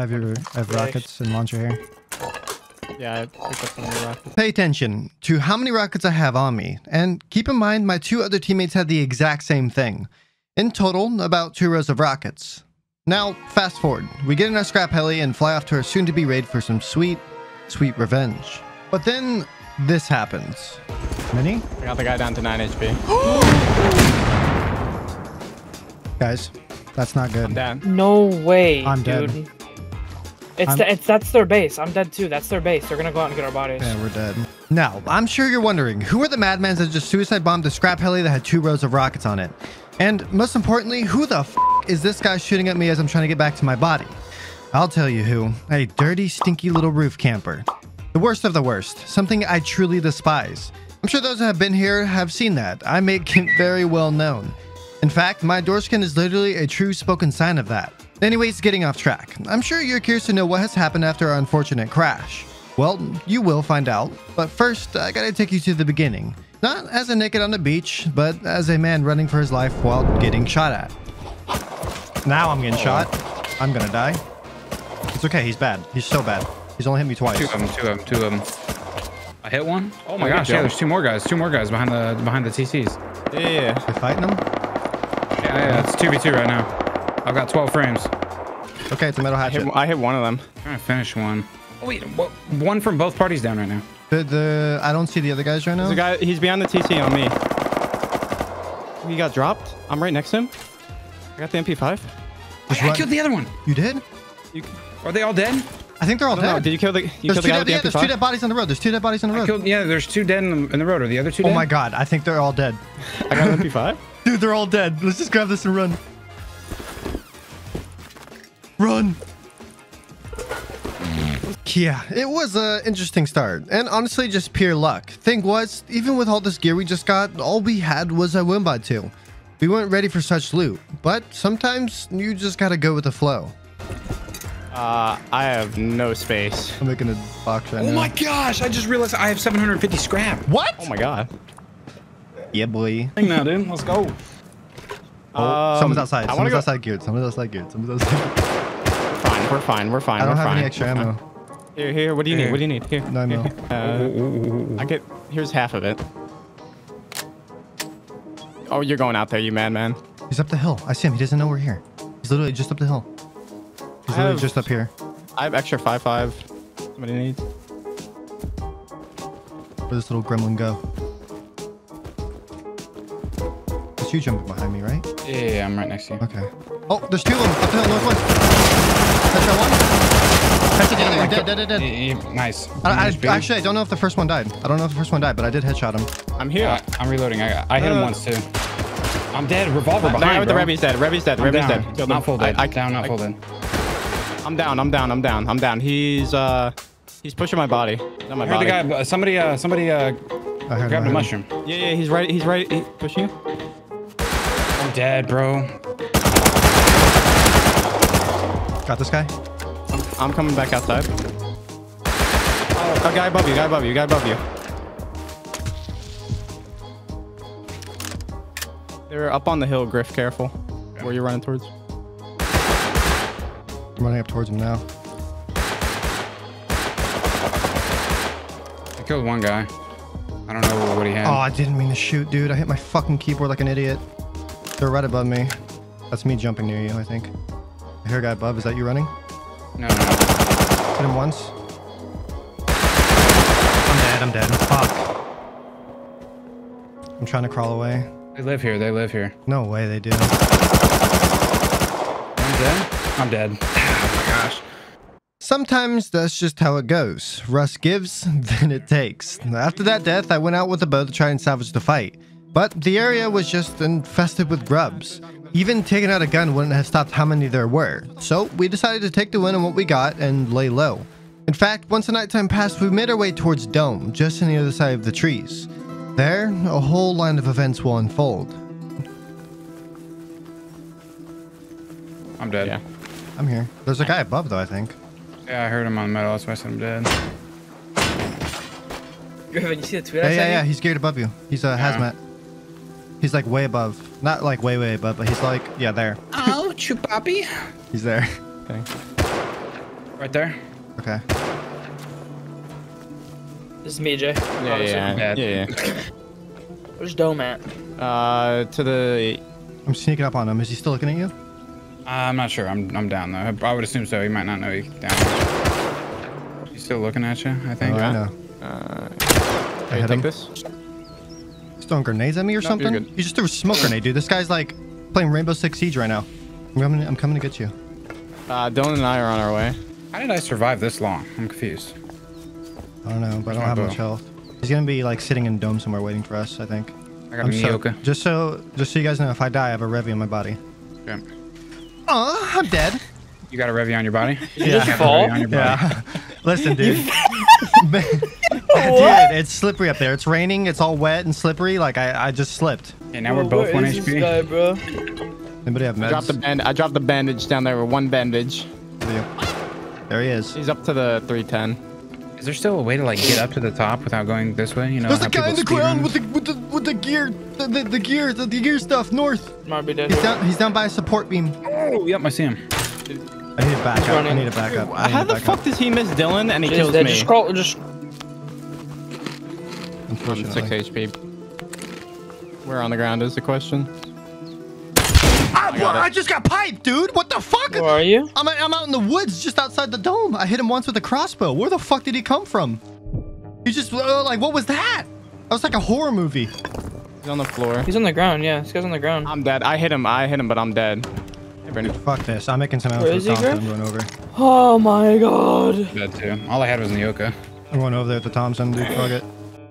I have your I have rockets and launcher here. Yeah, I picked up some of the rockets. Pay attention to how many rockets I have on me, and keep in mind my two other teammates had the exact same thing. In total, about two rows of rockets. Now, fast forward. We get in our scrap heli and fly off to our soon-to-be raid for some sweet, sweet revenge. But then, this happens. Mini? I got the guy down to 9 HP. Guys, that's not good. I'm down. No way, I'm dude. It's, the, it's that's their base. I'm dead too. That's their base. They're gonna go out and get our bodies. Yeah, we're dead. Now, I'm sure you're wondering, who are the madmans that just suicide bombed the scrap heli that had two rows of rockets on it? And most importantly, who the f is this guy shooting at me as I'm trying to get back to my body? I'll tell you who. A dirty, stinky little roof camper. The worst of the worst. Something I truly despise. I'm sure those that have been here have seen that. I make it very well known. In fact, my door skin is literally a true spoken sign of that. Anyways, getting off track. I'm sure you're curious to know what has happened after our unfortunate crash. Well, you will find out. But first, I gotta take you to the beginning. Not as a naked on the beach, but as a man running for his life while getting shot at. Now I'm getting shot. I'm gonna die. It's okay, he's bad. He's so bad. He's only hit me twice. Two of them, two of them, two of them. I hit one. Oh my good gosh, yeah, there's two more guys. Two more guys behind the behind the TCs. Yeah, yeah, yeah. They fighting them? Yeah, yeah, it's 2v2 right now. I've got 12 frames. Okay, it's a metal I hatchet. hit, I hit one of them. trying to finish one. Oh wait, what, one from both parties down right now. The, the I don't see the other guys right now. There's a guy. He's behind the TC on me. He got dropped. I'm right next to him. I got the MP5. Just I run- killed the other one. You did? You, Are they all dead? I think they're all I don't know. dead. Did you kill the? You there's killed two the guy dead, with the yeah, there's two dead bodies on the road. There's two dead bodies on the road. killed. Yeah, there's two dead in the, in the road. Are the other two oh dead? my god, I think they're all dead. I got an MP5. Dude, they're all dead. Let's just grab this and run. Run. Yeah, it was a interesting start, and honestly, just pure luck. Thing was, even with all this gear we just got, all we had was a Wimbot 2. We weren't ready for such loot, but sometimes you just gotta go with the flow. Uh, I have no space. I'm making a box right Oh now. my gosh! I just realized I have 750 scrap. What? Oh my god. Yeah, boy. Thing now, dude. Let's go. Oh, Um, someone's outside. I wanna Someone's outside geared. Someone's outside geared. Someone's outside. Fine. We're fine. We're fine. I don't we're have fine. any extra ammo. Here, here. What do you need? What do you need? Here. No ammo. here. Uh, I get. Here's half of it. Oh, you're going out there, you madman. He's up the hill. I see him. He doesn't know we're here. He's literally just up the hill. He's I literally have- just up here. I have extra five five. Somebody needs. Where this little gremlin go? It's you jumping behind me, right? Yeah, yeah, yeah, I'm right next to you. Okay. Oh, there's two of them up the hill, northwest. Headshot one. Headshot the other. Dead, dead, dead, dead. Yeah, yeah, nice. I, I, actually, I don't know if the first one died. I don't know if the first one died, but I did headshot him. I'm here. Yeah, I'm reloading. I, I hit him Uh, once too. I'm dead. Revolver The guy behind, with the bro. Revy's dead. Revy's dead. I'm Revy's dead. Killed Not him. full dead. I, I, down, not I- full dead. I'm down. I'm down. I'm down. I'm down. He's uh, he's pushing my body. Not my I heard body. the guy. uh, Somebody. Uh, somebody. Uh, I heard grabbed him, I a heard mushroom. Yeah, yeah. He's right. He's right. He, pushing you. I'm dead, bro. Him. Got this guy. I'm coming back outside. Oh, a guy above you. Guy above you. Guy above you. They're up on the hill, Griff. Careful. Where you're running towards. I'm running up towards him now. I killed one guy. I don't know what he had. Oh, I didn't mean to shoot, dude. I hit my fucking keyboard like an idiot. They're right above me. That's me jumping near you, I think. I hear a guy above. Is that you running? No, no, no. Hit him once. I'm dead. I'm dead. Fuck. I'm trying to crawl away. They live here. They live here. No way they do. I'm dead. I'm dead. Oh my gosh. Sometimes that's just how it goes. Rust gives, then it takes. After that death, I went out with a bow to try and salvage the fight. But the area was just infested with grubs. Even taking out a gun wouldn't have stopped how many there were. So we decided to take the win on what we got and lay low. In fact, once the nighttime passed, we made our way towards Dome, just on the other side of the trees. There, a whole line of events will unfold. I'm dead. Yeah. I'm here. There's a guy above, though, I think. Yeah, I heard him on the metal. That's why I said I'm dead. Griffin, you see the tweet I Yeah, yeah, sent yeah. you? He's scared above you. He's a Yeah. hazmat. He's like way above. Not like way, way above, but he's like, yeah, there. Oh, chupapi. He's there. Okay. Right there. Okay. This is me, Jay. Yeah, Obviously. yeah, bad. yeah, Where's Dome at? Uh, to the I'm sneaking up on him. Is he still looking at you? I'm not sure. I'm I'm down though. I would assume so. He might not know he's down. He's still looking at you. I think. Oh, I know. Uh, I here, hit take him. this. He's throwing grenades at me or Nope, you're something? good. He just threw a smoke grenade, dude. This guy's like playing Rainbow Six Siege right now. I'm coming, I'm coming to get you. Uh, Dylan and I are on our way. How did I survive this long? I'm confused. I don't know, but I don't have bow? much health. He's gonna be like sitting in dome somewhere waiting for us, I think. I got I'm a so, Nyoka. just so just so you guys know, if I die, I have a Revy on my body. Okay. Oh, I'm dead. You got a Revy on your body? Did you just Yeah. fall? On your body. Yeah. Listen, dude. Man, dude, it's slippery up there. It's raining. It's all wet and slippery. Like I, I just slipped. Okay, now we're both one HP. guy, bro? Anybody have I dropped the band. I dropped the bandage down there with one bandage. There he is. He's up to the 310. Is there still a way to like get up to the top without going this way? You know, There's a guy in the ground with the with the with the gear, the the, the gear, the, the gear stuff north. Might be dead. He's down. He's down by a support beam. Oh, yep, I see him. I need a back He's up. I need to back up. Need How to the fuck does he miss Dylan and he He's kills dead. me? Just crawl. Just. I'm Unfortunately. 6 HP. Where on the ground is the question? Ah, got I, just got piped, dude. What the fuck? Where are you? I'm I'm out in the woods just outside the dome. I hit him once with a crossbow. Where the fuck did he come from? He just uh, like what was that? That was like a horror movie. He's on the floor. He's on the ground. Yeah, this guy's on the ground. I'm dead. I hit him. I hit him, but I'm dead. Hey, Brandon. Fuck this. I'm making some Where else is he, Thompson. I'm going over. Oh my god. Dead too. All I had was an Eoka. I'm going over there with the Thompson, dude. Fuck it.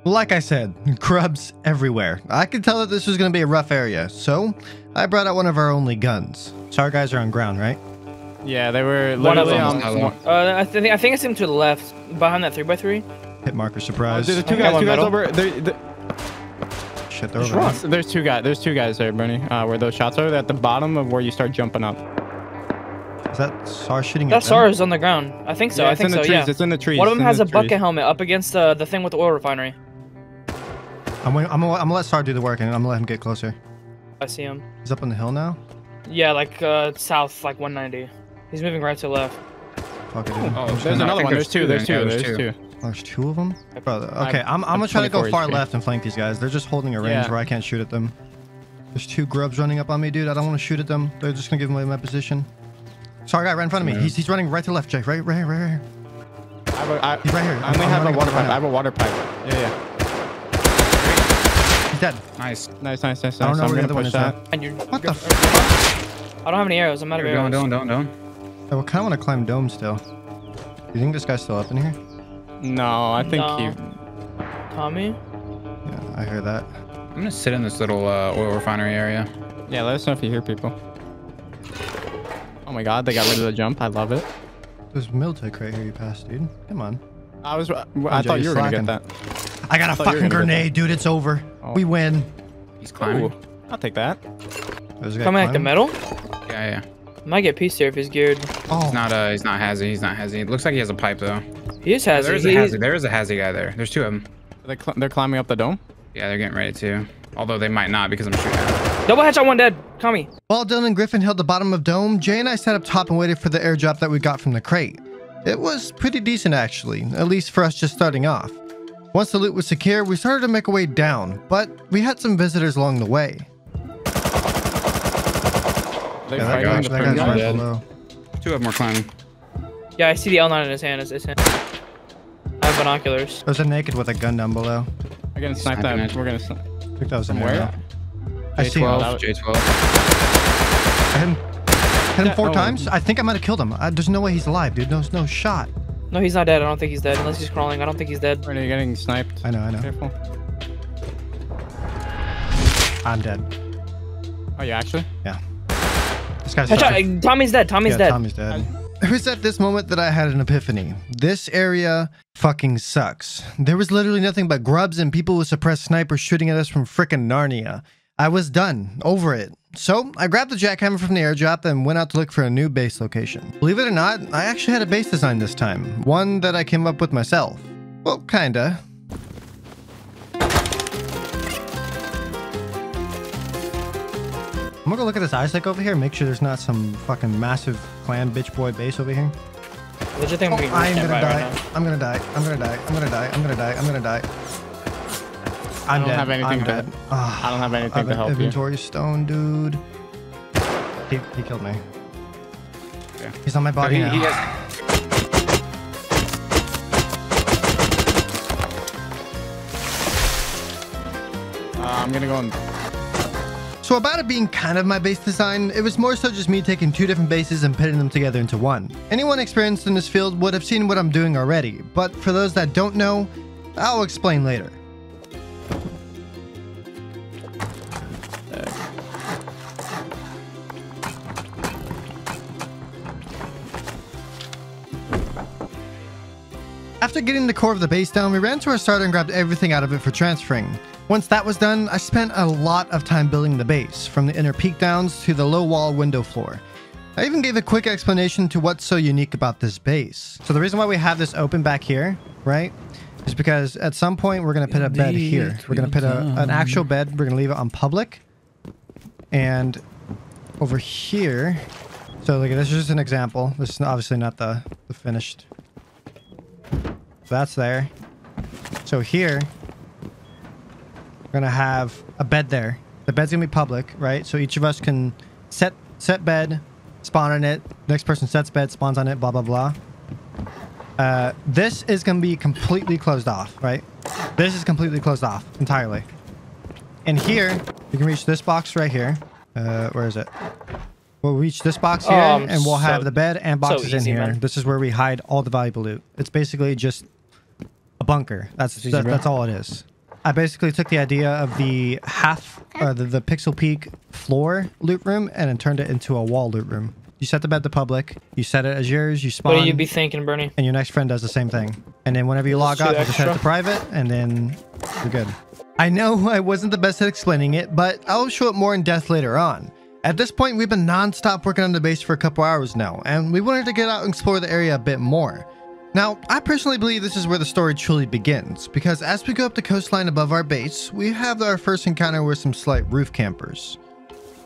Like I said, grubs everywhere. I could tell that this was going to be a rough area, so I brought out one of our only guns. So our guys are on ground, right? Yeah, they were One of literally them. on. Hello. Uh, I think I think I see him to the left, behind that three x three. Hit marker surprise. There's two I got guys. Two guys metal. over. There, there, Shit, they're over. run. there. there's two guys. There's two guys there, Bernie. Uh, where those shots are. They're at the bottom of where you start jumping up. Is that SAR shooting That at? SAR is on the ground. I think so. Yeah, I think so. trees. Yeah. It's in the trees. One of them It's has the a bucket trees. helmet up against uh, the thing with the oil refinery. I'm, gonna- I'm, gonna, I'm gonna let SAR do the work and I'm gonna let him get closer. I see him. He's up on the hill now. Yeah, like uh, south, like 190. He's moving right to left. Fuck it. Oh, There's trying another one. There's there's two. two There's two. then. Yeah, There's there's two. Two. Oh, there's two of them? Brother, okay, I'm, I'm, I'm gonna try to go far HP. left and flank these guys. They're just holding a range Yeah. where I can't shoot at them. There's two grubs running up on me, dude. I don't want to shoot at them. They're just gonna give away my position. Sorry, guy right in front of me. Yeah. He's, he's running right to left, Jake. Right, right, here, right, right here. I, have a, I, He's right here. I only I'm have a water pipe. I have a water pipe. Yeah, yeah. He's dead. Nice. Nice, nice, nice, I don't know I'm where the other one is that. at. And you're. What the fuck? I don't have any arrows. I'm out of Don't, arrows. don't, don't, don't. I kind of want to climb dome still. Do you think this guy's still up in here? No, I think No. he. Tommy. Yeah, I hear that. I'm gonna sit in this little uh, oil refinery area. Yeah, let us know if you hear people. Oh my god, they got rid of the jump. I love it. There's Miltech right here you passed, dude. Come on. I was. I Jay, thought you you're were gonna get that. I got a thought you were fucking grenade, dude. It's over. Oh. We win. He's climbing. Ooh, I'll take that. There's a guy Coming like the metal. Yeah, yeah. Might get peace here if he's geared. Oh, He's not. Uh, he's not hazy. He's not hazy. It looks like he has a pipe though. He is has There is a he, hazy. There is a hazy guy there. There's two of them. They're, cl- they're climbing up the dome. Yeah, they're getting ready to. Although they might not because I'm shooting. At them. Double headshot, one dead. Tommy. While Dylan and Griffin held the bottom of Dome, Jay and I sat up top and waited for the airdrop that we got from the crate. It was pretty decent actually, at least for us just starting off. Once the loot was secure, we started to make our way down, but we had some visitors along the way. They Yeah, that, fighting guy, the that guy's guy? right dead. below. Two of them are climbing. Yeah, I see the L9 in his hand. It's, it's him. I have binoculars. There's a naked with a gun down below. We're gonna snipe that. it. We're gonna. snipe. I think that was From an where? arrow. I see him. J12. J12. J12. I hit him, hit him four oh. times. I think I might have killed him. I, there's no way he's alive, dude. There's no shot. No, he's not dead. I don't think he's dead. Unless he's crawling. I don't think he's dead. Are you getting sniped? I know, I know. Careful. I'm dead. Oh, you actually? This guy's Headshot. Tommy's dead. Tommy's yeah, dead. Tommy's dead. It was at this moment that I had an epiphany. This area fucking sucks. There was literally nothing but grubs and people with suppressed snipers shooting at us from frickin' Narnia. I was done, over it. So I grabbed the jackhammer from the airdrop and went out to look for a new base location. Believe it or not, I actually had a base design this time, one that I came up with myself. Well, kinda. I'm gonna go look at this ISEC over here, make sure there's not some fucking massive clan bitch boy base over here. Legit think I'm getting I'm gonna right die. I'm gonna die. I'm gonna die. I'm gonna die. I'm gonna die. I'm gonna die. I'm I don't dead. have anything I'm to- dead. Ah, I don't have anything to help you. inventory stone, dude. He, he killed me. Yeah. He's on my body he- now. he has- Uh, I'm gonna go and So about it being kind of my base design, it was more so just me taking two different bases and putting them together into one. Anyone experienced in this field would have seen what I'm doing already, but for those that don't know, I'll explain later. After getting the core of the base down, we ran to our starter and grabbed everything out of it for transferring. Once that was done, I spent a lot of time building the base, from the inner peak downs to the low wall window floor. I even gave a quick explanation to what's so unique about this base. So the reason why we have this open back here, right, is because at some point we're going to put a bed here. We're going to put a, an actual bed. We're going to leave it on public. And over here, so like this is just an example. This is obviously not the, the finished. So that's there. So here, we're gonna have a bed there. The bed's gonna be public, right? So each of us can set set bed, spawn on it. Next person sets bed, spawns on it. Blah blah blah. Uh, this is gonna be completely closed off, right? This is completely closed off entirely. And here, you can reach this box right here. Uh, where is it? We'll reach this box here, Um, and we'll have the bed and so boxes in here. man. This is where we hide all the valuable loot. It's basically just a bunker. That's easy, that, bro. that's all it is. I basically took the idea of the half or the, the pixel peak floor loot room and then turned it into a wall loot room. You set the bed to public, you set it as yours, you spawn, What do you be thinking, Bernie? and your next friend does the same thing. And then whenever you log off, you just set it to private, and then you're good. I know I wasn't the best at explaining it, but I'll show it more in depth later on. At this point, we've been non-stop working on the base for a couple hours now, and we wanted to get out and explore the area a bit more. Now, I personally believe this is where the story truly begins, because as we go up the coastline above our base, we have our first encounter with some slight roof campers.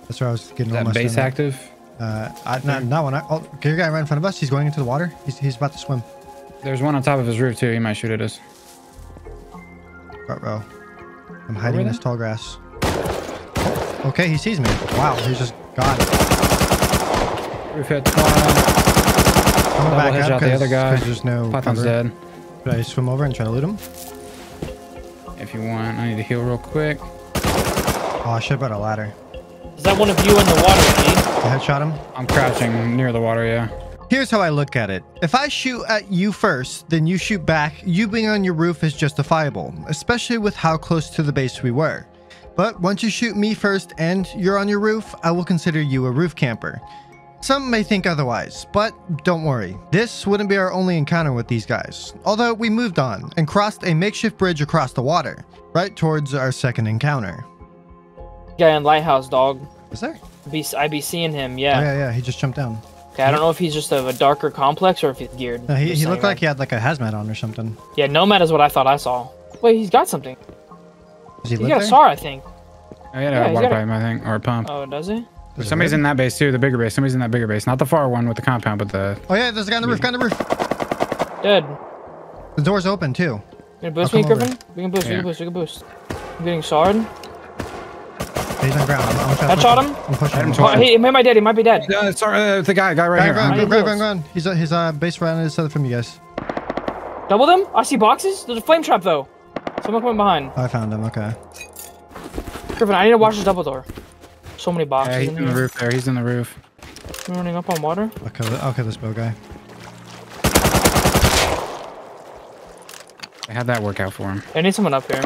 That's where I was getting that almost base active? Uh, I, not, not one. I, oh, your guy right in front of us. He's going into the water. He's, he's about to swim. There's one on top of his roof too. He might shoot at us. Front row. I'm hiding in this tall grass. Okay, he sees me. Wow, he's just gone. Roof hit. I'm gonna Double back headshot up the other guy. because there's no Python's cover. dead. Should I swim over and try to loot him? If you want, I need to heal real quick. Oh, I should have brought a ladder. Is that one of you in the water, G? I headshot him. I'm crouching near the water. Yeah. Here's how I look at it. If I shoot at you first, then you shoot back, you being on your roof is justifiable, especially with how close to the base we were. But once you shoot me first and you're on your roof, I will consider you a roof camper. Some may think otherwise, but don't worry. This wouldn't be our only encounter with these guys. Although we moved on and crossed a makeshift bridge across the water, right towards our second encounter. Guy in lighthouse, dog. Is there? Be I be seeing him. Oh, Yeah. yeah, yeah, he just jumped down. Okay, I don't know if he's just of a darker complex or if he's geared. No, he, he saying, looked like he had like a hazmat on or something. Yeah, Nomad is what I thought I saw. Wait, he's got something. Does he He got there? a SAR, I think. I had Yeah, a water got a- pipe, I think, or a pump. Oh, does he? Does he Somebody's in that base too, the bigger base. Somebody's in that bigger base, not the far one with the compound, but the. Oh yeah, there's a guy on the roof. Guy on the roof. Dead. The door's open too. You gonna boost me, come over. Griffin? We can boost, we can boost, we can boost. I'm getting SAR'd. He's on ground. I'm, I'm trying to Headshot him? I'm pushing Hit him him. Oh, he, he might be dead, he might be dead. Uh, sorry, uh, the guy, guy right Guy, here. ground, I need ground, ground, ground. He's uh, his uh, base right on his other from you guys. Double them? I see boxes. There's a flame trap, though. Someone coming behind. I found him. Okay. Griffin, I need to watch this double door. So many Yeah, boxes he's in in the roof there. He's in the roof. I'm running up on water. I'll kill, the, I'll kill this bow guy. I had that work out for him. I need someone up here.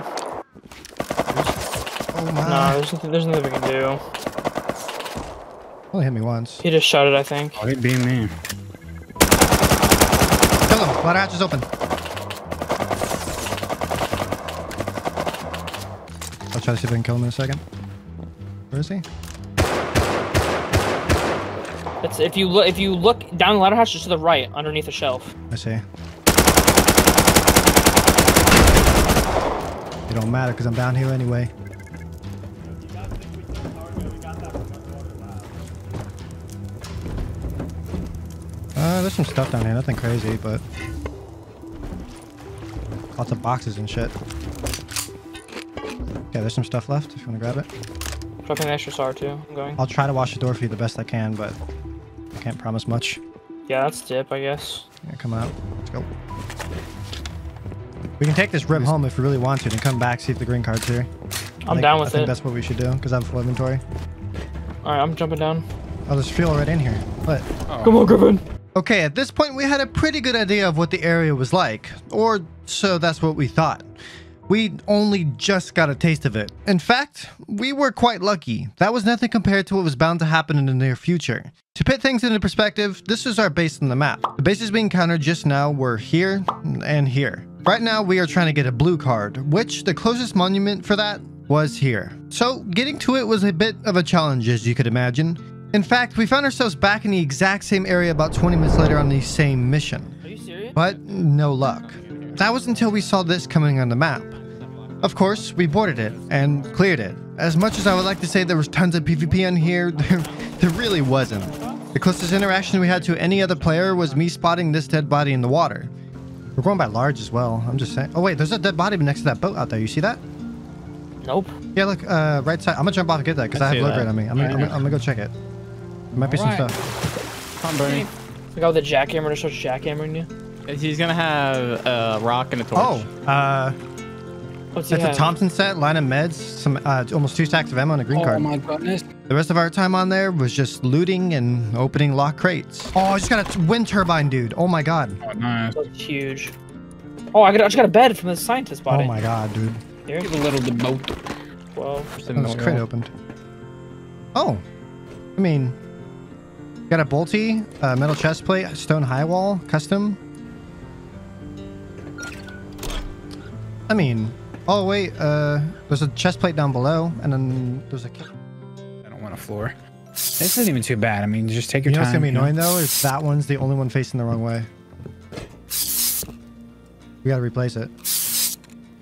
Oh No, my! there's nothing, there's nothing we can do. Only hit me once. He just shot it, I think. Oh, he beat me. Kill him. Ladder hatch is open. I'll try to see if I can kill him in a second. Where is he? It's if you look if you look down the ladder hatch, just to the right, underneath the shelf. I see. It don't matter because I'm down here anyway. Uh, there's some stuff down here. Nothing crazy, but lots of boxes and shit. Yeah, there's some stuff left if you want to grab it. Dropping an extra SAR too. I'm going. I'll try to wash the door for you the best I can, but I can't promise much. Yeah, that's dip, I guess. Yeah, come out. Let's go. We can take this rib home if we really want to, and come back see if the green card's here. I I'm think- down I with think it. that's what we should do because I have full inventory. All right, I'm jumping down. Oh, there's fuel right in here. What? Oh. Come on, Griffin. Okay, at this point, we had a pretty good idea of what the area was like, or so that's what we thought. We only just got a taste of it. In fact, we were quite lucky. That was nothing compared to what was bound to happen in the near future. To put things into perspective, this is our base on the map. The bases we encountered just now were here and here. Right now, we are trying to get a blue card, which the closest monument for that was here. So, getting to it was a bit of a challenge, as you could imagine. In fact, we found ourselves back in the exact same area about 20 minutes later on the same mission. Are you serious? But no luck. That was until we saw this coming on the map. Of course, we boarded it and cleared it. As much as I would like to say there was tons of PvP on here, there, there really wasn't. The closest interaction we had to any other player was me spotting this dead body in the water. We're going by large as well. I'm just saying. Oh wait, there's a dead body next to that boat out there. You see that? Nope. Yeah, look, uh, right side. I'm gonna jump off and get that because I I, have see low grade on me. I'm gonna, I'm, gonna, I'm gonna go check it. There might be some Alright. stuff. Come on, Bernie. The guy with the jackhammer just starts jackhammering you. He's gonna have a rock and a torch. Oh, uh, What's he it's a? Thompson set, line of meds, some uh, almost two stacks of ammo and a green Oh card. my goodness. The rest of our time on there was just looting and opening lock crates. Oh, I just got a wind turbine, dude. Oh my god. Oh, nice. That's huge. Oh, I, got, I just got a bed from the scientist body. Oh my god, dude. Here, Give a little the boat. 12. Oh, this crate opened. Oh, I mean, got a bolty, uh, metal chest plate, stone high wall, custom. I mean, oh wait, uh, there's a chest plate down below, and then there's a. I don't want a floor. This isn't even too bad. I mean, just take your You know what's gonna be you annoying though is that one's the only one facing the wrong way. We gotta replace it,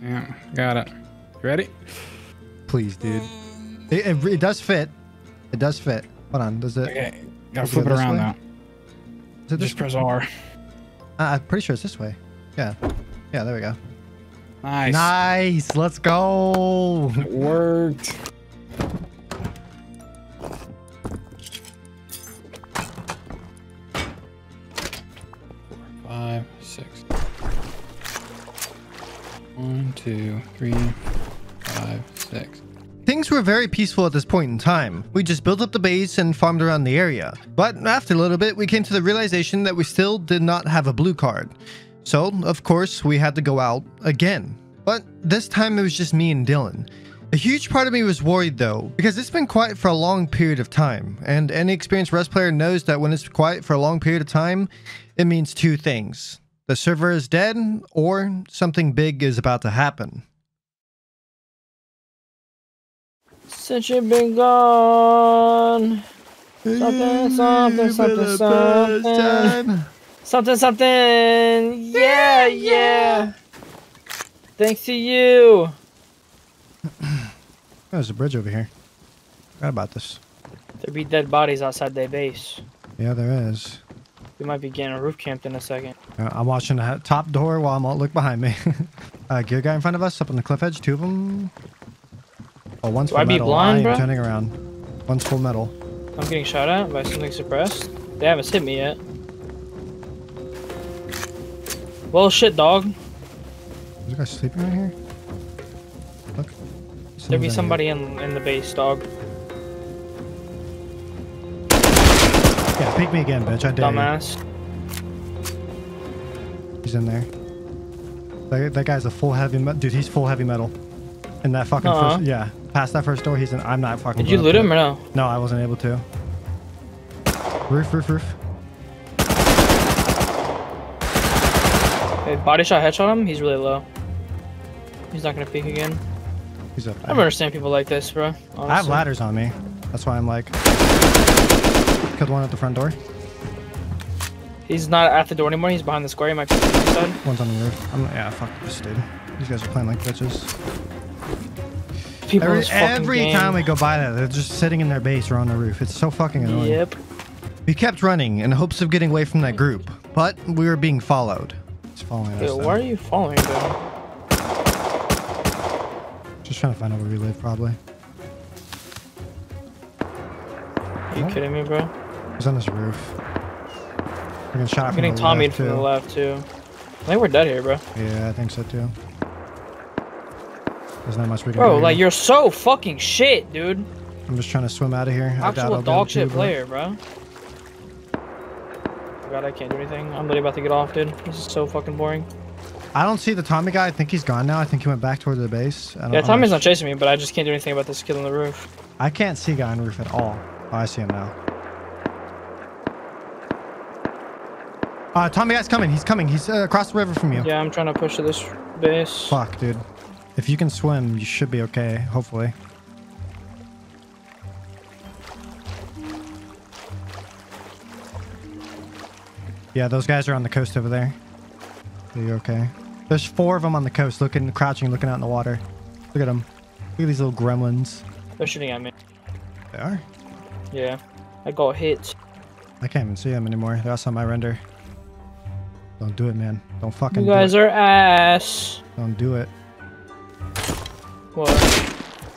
Yeah, got it. You ready? please, dude. It, it, it does fit. It does fit. Hold on, does it? Okay. Gotta it flip go it around way? Is Just press R. Uh, I'm pretty sure it's this way. Yeah. Yeah, there we go. Nice. Nice. Let's go. It worked. Five, six. One, two, three, five, six. Things were very peaceful at this point in time. We just built up the base and farmed around the area. But after a little bit, we came to the realization that we still did not have a blue card. So, of course, we had to go out again. But this time it was just me and Dylan. A huge part of me was worried though, because it's been quiet for a long period of time, and any experienced Rust player knows that when it's quiet for a long period of time, it means two things. The server is dead, or something big is about to happen. Since you've been gone. Something, something, something, something. Something, something. Yeah, yeah. Thanks to you. Oh, there's a bridge over here. Forgot about this. There'd be dead bodies outside their base. Yeah, there is. We might be getting a roof camped in a second. Uh, I'm watching the top door while I'm look behind me. uh, gear guy in front of us, up on the cliff edge. Two of them. Oh, one's Do full I be blind, I am bro? turning around. One's full metal. I'm getting shot at by something suppressed. They haven't hit me yet. Well, shit, dog. Is a guy sleeping right here? Look. There be here. somebody in in the base, dog. Yeah, pick me again, bitch. I dare you. Dumbass. He's in there. That, that guy's a full heavy metal. Dude, he's full heavy metal. In that fucking Uh-uh. first. Yeah. Past that first door, he's in. I'm not fucking. Did you loot him or no? No, I wasn't able to. Roof, roof, roof. Body shot, headshot him. He's really low. He's not gonna peek again. He's up I don't understand people like this, bro. Honestly. I have ladders on me. That's why I'm like. Killed one at the front door. He's not at the door anymore. He's behind the square. He might be on the side. One's on the roof. I'm, yeah, fuck this dude. These guys are playing like bitches. People Every, every time we go by that, they're just sitting in their base or on the roof. It's so fucking annoying. Yep. We kept running in hopes of getting away from that group, but we were being followed. It's following us. Though. why are you following me? Just trying to find out where we live, probably. Are you kidding me, bro? He's on this roof. We're getting shot I'm from getting the Tommy left, from the too. left too. I think we're dead here, bro. Yeah, I think so too. There's not much we can Bro, do. like you're so fucking shit, dude. I'm just trying to swim out of here. Actual dog shit but- player, bro. Oh God, I can't do anything. I'm literally about to get off, dude. This is so fucking boring. I don't see the Tommy guy. I think he's gone now. I think he went back toward the base. I don't, Yeah, Tommy's not not chasing me, but I just can't do anything about this kid on the roof. I can't see guy on roof at all. Oh, I see him now. Uh, Tommy guy's coming. He's coming. He's uh, across the river from you. Yeah, I'm trying to push to this base. Fuck, dude. If you can swim, you should be okay. Hopefully. Yeah, those guys are on the coast over there. Are you okay? There's four of them on the coast, looking, crouching, looking out in the water. Look at them. Look at these little gremlins. They're shooting at me. They are. Yeah. I got hit. I can't even see them anymore. They're outside my render. Don't do it, man. Don't fucking You guys are ass. Don't do it. What?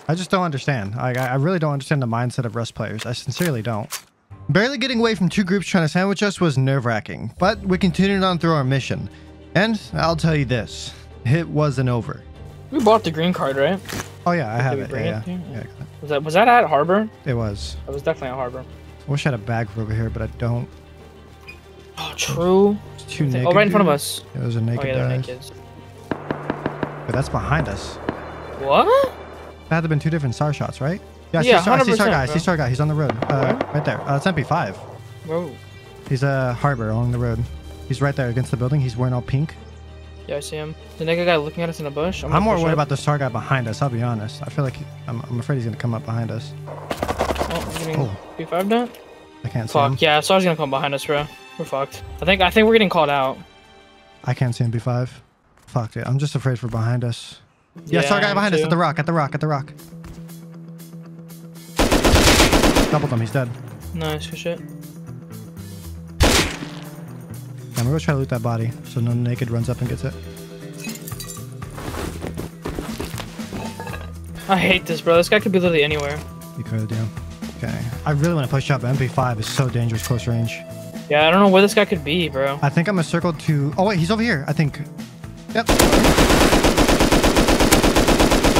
I just don't understand. I, I really don't understand the mindset of Rust players. I sincerely don't. Barely getting away from two groups trying to sandwich us was nerve wracking, but we continued on through our mission. And I'll tell you this it wasn't over. We bought the green card, right? Oh, yeah, I have it. Yeah, it yeah. yeah. Was that was that at Harbor? It It was. That was definitely at Harbor. I wish I had a bag for over here, but I don't. Oh, true. It's too naked. Oh, right in front of us. Yeah, those are Oh naked yeah, they're guys. But that's behind us. What? That had to have been two different SAR shots, right? Yeah, I see Yeah, Star, I see Star 100%, guy. I see. Star guy. He's on the road. Uh, right there. Uh, it's MP5. Whoa. He's a uh, harbor along the road. He's right there against the building. He's wearing all pink. Yeah, I see him. The naked guy looking at us in a bush. I'm, gonna more worried up. about the star guy behind us. I'll be honest. I feel like he, I'm, I'm afraid he's gonna come up behind us. Oh, I'm oh. B5 done. I can't see him. Fuck yeah, Star's gonna come behind us, bro. We're fucked. I think I think we're getting called out. I can't see him. B5. Fuck it. I'm just afraid for behind us. Yeah, star guy behind us at the rock. At the rock. At the rock. Doubled him. He's dead. Nice, good shit. I'm gonna go try to loot that body so no naked runs up and gets it. I hate this, bro. This guy could be literally anywhere. You could, yeah. Okay. I really want to push up. but MP5 is so dangerous close range. Yeah, I don't know where this guy could be, bro. I think I'm gonna circle to. Oh wait, he's over here. I think. Yep. I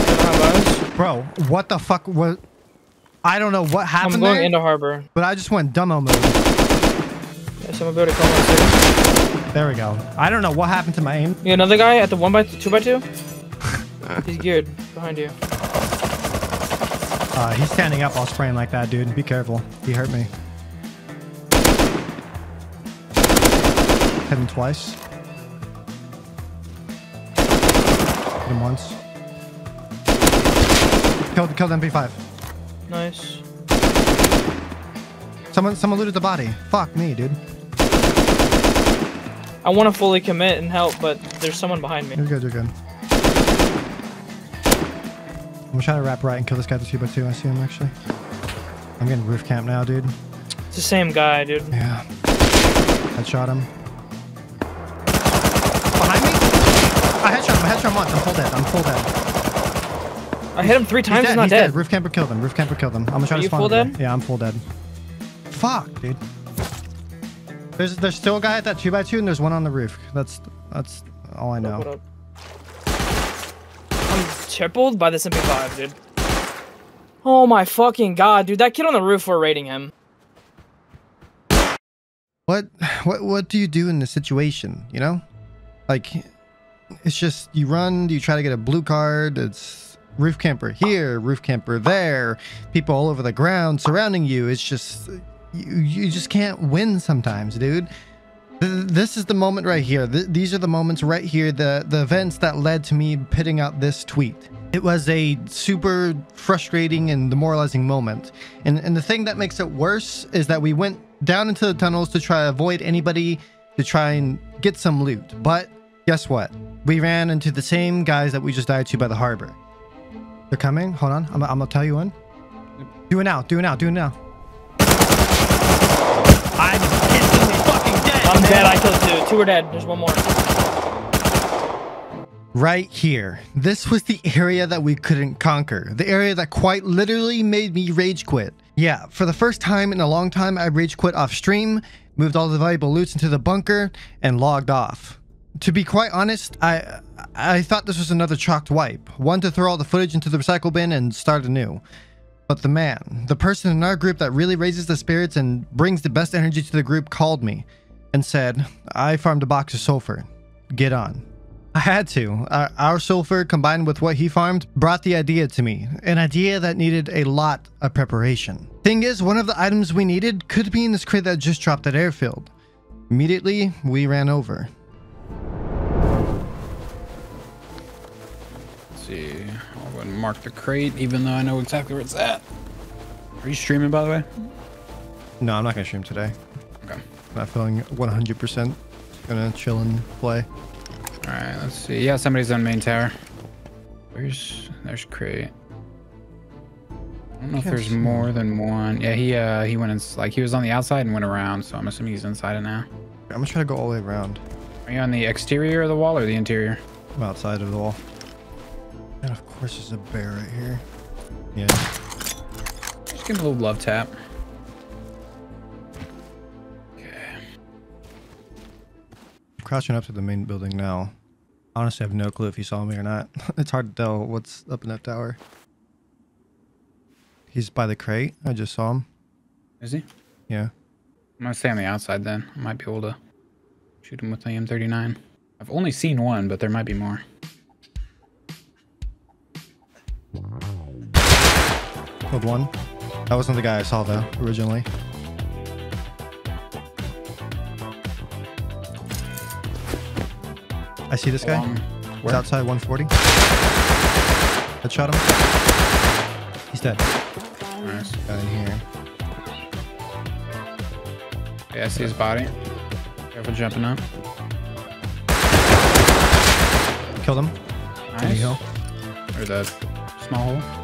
don't have eyes. Bro, what the fuck? What? I don't know what happened. I'm happened going there, into harbor. but I just went dumbo mode. Yeah, someone be able to come on too. There we go. I don't know what happened to my aim. Yeah, another guy at the one by two by two. He's geared behind you. Uh, he's standing up while spraying like that, dude. Be careful. He hurt me. Hit him twice. Hit him once. Killed, killed MP5. Nice. Someone, someone looted the body. Fuck me, dude. I want to fully commit and help, but there's someone behind me. You're good, you're good. I'm gonna try to wrap right and kill this guy with the 2x2. I see him actually. I'm getting roof camp now, dude. It's the same guy, dude. Yeah. Headshot him. Behind me? I headshot him. I headshot him once. I'm full dead. I'm full dead. I hit him three times. he's He's, dead. not he's dead. dead. Roof camper killed him. Roof camper killed him. I'm gonna try Are to you spawn full him. dead? Yeah, I'm full dead. Fuck, dude. There's there's still a guy at that 2x2 and there's one on the roof. That's that's all I know. What up? I'm tripled by this MP5, dude. Oh my fucking god, dude. That kid on the roof, we're raiding him. what what what do you do in this situation you know like it's just you run you try to get a blue card it's roof camper here roof camper there. People all over the ground surrounding you. It's just you, you just can't win sometimes dude. This is the moment right here. Th- these are the moments right here the the events that led to me pitting out this tweet. It was a super frustrating and demoralizing moment. And and the thing that makes it worse is that we went down into the tunnels to try to avoid anybody to try and get some loot. But guess what? We ran into the same guys that we just died to by the harbor they're coming hold on i'm, I'm gonna tell you when do it now do it now do it now I'm instantly fucking dead. I'm man. dead. I killed two. Two are dead. There's one more. Right here. This was the area that we couldn't conquer. The area that quite literally made me rage quit. Yeah, for the first time in a long time, I rage quit off stream, moved all the valuable loots into the bunker, and logged off. To be quite honest, I I thought this was another chalked wipe, one to throw all the footage into the recycle bin and start anew. But the man, the person in our group that really raises the spirits and brings the best energy to the group called me and said, I farmed a box of sulfur. Get on. I had to. Our, our sulfur combined with what he farmed brought the idea to me, an idea that needed a lot of preparation. Thing is, one of the items we needed could be in this crate that just dropped at airfield. Immediately, we ran over. Mark the crate, even though I know exactly where it's at. Are you streaming, by the way? No, I'm not gonna stream today. Okay. Not feeling 100% gonna chill and play. All right. Let's see. Yeah, somebody's on main tower. Where's there's crate. I don't know if there's more than one. Yeah, he uh he went in like he was on the outside and went around, so I'm assuming he's inside it now. I'm gonna try to go all the way around. Are you on the exterior of the wall or the interior? I'm outside of the wall. And of course, there's a bear right here. Yeah. Just give him a little love tap. I'm crouching up to the main building now. Honestly, I have no clue if he saw me or not. it's hard to tell what's up in that tower. He's by the crate. I just saw him. Is he? Yeah. I'm gonna stay on the outside then. I might be able to shoot him with the M39. I've only seen one, but there might be more. Killed one. That wasn't the guy I saw though, originally. I see this guy. He's outside 140. That shot him. He's dead. Nice. Guy in here. Yeah, I see his body. Careful jumping up. Killed him. Nice. Jimmy Hill. Or the small hole.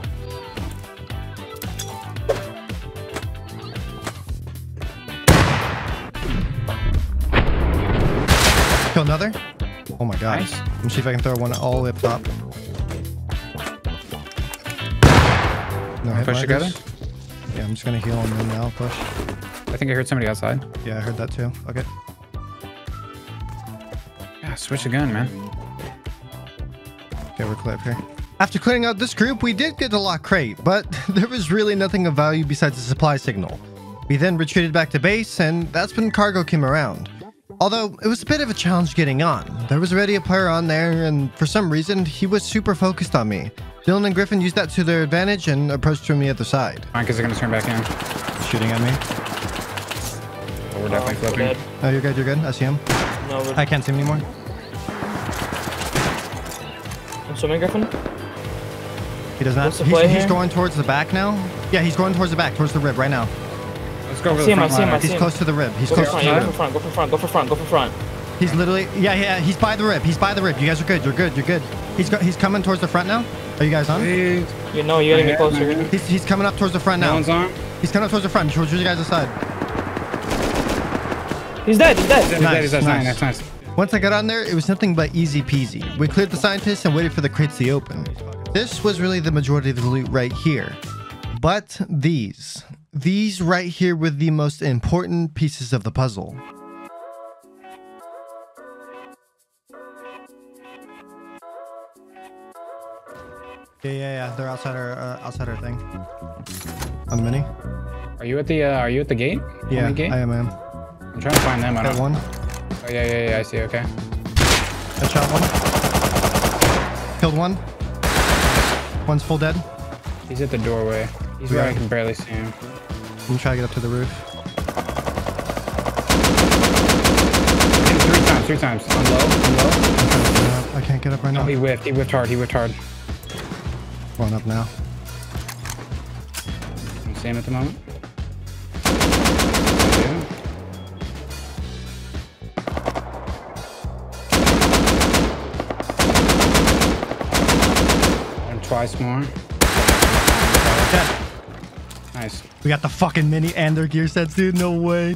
God. Nice. Let me see if I can throw one all the way up top. No Push together? Yeah, I'm just gonna heal and then I'll push. I think I heard somebody outside. Yeah, I heard that too. Okay. Yeah, switch the gun, man. Okay, we're clear up here. After clearing out this group, we did get a lock crate, but there was really nothing of value besides the supply signal. We then retreated back to base, and that's when cargo came around. Although it was a bit of a challenge getting on. There was already a player on there, and for some reason, he was super focused on me. Dylan and Griffin used that to their advantage and approached from the other side. Fine, because they're gonna turn back in. Shooting at me. But we're definitely Oh, flipping. dead. Oh, you're good, you're good. I see him. No, we're I can't see him anymore. I'm swimming, Griffin. He does not. He's, he's going towards the back now. Yeah, he's going towards the back, towards the rib right now. Let's go over see the him, I front see him, I see He's him. close to the rib. He's Go close for to the yeah, go for front, go for front, go for front, go for front. He's literally, yeah, yeah, he's by the rib. He's by the rib. You guys are good. You're good. You're good. He's go, he's coming towards the front now. Are you guys on? Please. You know, you gotta get closer. He's, he's coming up towards the front now. No one's on. He's coming up towards the front. Towards you guys' side. He's dead, he's dead. He's Nice, dead, he's dead. nice. Nice, nice. Once I got on there, it was nothing but easy peasy. We cleared the scientists and waited for the crates to open. This was really the majority of the loot right here. But these, these right here were the most important pieces of the puzzle. Yeah, yeah, yeah. They're outside our uh, outside our thing. On the mini. Are you at the uh, Are you at the gate? Yeah, the gate? I am. I am. I'm trying to find them. I Got one. Oh yeah, yeah, yeah. I see. Okay. I shot one. Killed one. One's full dead. He's at the doorway. He's Yeah. where I can barely see him. I'm gonna try to get up to the roof. Three times. Three times. On low. On low. I'm trying to get up. I can't get up right No, now. he whiffed. He whiffed hard. He whiffed hard. Going up now. Can you see him at the moment? Yeah. Hit him twice more. Dead. Nice. We got the fucking mini and their gear sets, dude. No way.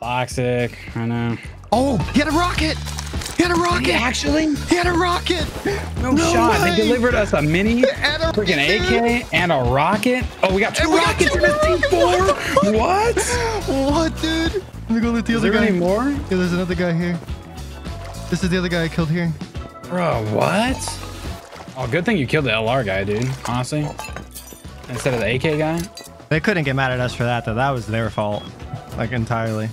Toxic. I know. Oh, he had a rocket. He had a rocket. Actually, He had a rocket. no, shot. way. They delivered us a mini, And a freaking. AK, and a rocket. Oh, we got two we got rockets two in the C4. What? What, dude? Let me go loot the Is other there guy. any more? Yeah, there's another guy here. This is the other guy I killed here. Bro, what? Oh, good thing you killed the LR guy, dude. Honestly, instead of the AK guy. They couldn't get mad at us for that, though. That was their fault, like entirely.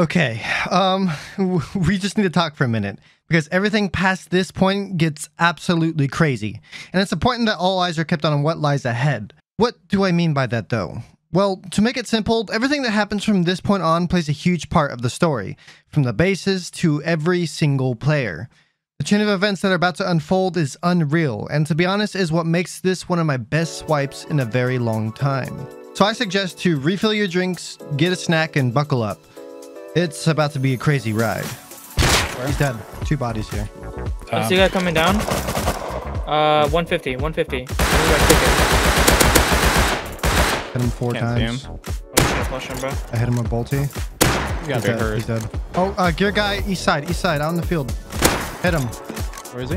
Okay, um, we just need to talk for a minute because everything past this point gets absolutely crazy, and it's important that all eyes are kept on what lies ahead. What do I mean by that, though? Well, to make it simple, everything that happens from this point on plays a huge part of the story, from the bases to every single player. The chain of events that are about to unfold is unreal, and to be honest, is what makes this one of my best swipes in a very long time. So I suggest to refill your drinks, get a snack, and buckle up. It's about to be a crazy ride. He's dead. Two bodies here. I see a guy coming down. Uh, 150, 150. Hit him four Can't see times. him. just him, bro. I hit him with bolty. You got He's dead. hurt. He's dead. Oh, uh, gear guy, east side, east side, out in the field. Hit him. Where is he?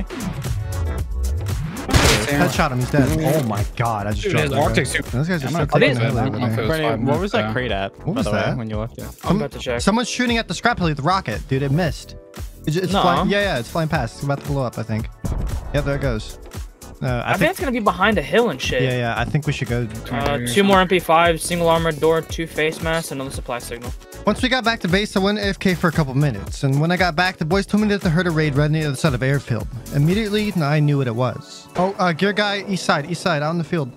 Headshot him. He's dead. Oh my god! I just Dude, dropped his that guy. Arctic suit- Those guys are I'm still taking it. the I hill don't over know if there. it was Brandon, five what was that crate at? What was that? way, when you left at? I'm about to check. Someone's shooting at the scrap heli with the rocket, dude. It missed. It's, it's No. flying. Yeah, yeah, it's flying past. It's about to blow up. I think. Yeah, there it goes. Uh, I I think think. it's gonna be behind a hill and shit. Yeah, yeah. I think we should go. Uh, two more MP5, single armored door, two face masks, another supply signal. Once we got back to base, I went AFK for a couple minutes, and when I got back, the boys told me that they heard a raid right near the side of airfield. Immediately, I knew what it was. Oh, uh, gear guy, east side, east side, out in the field.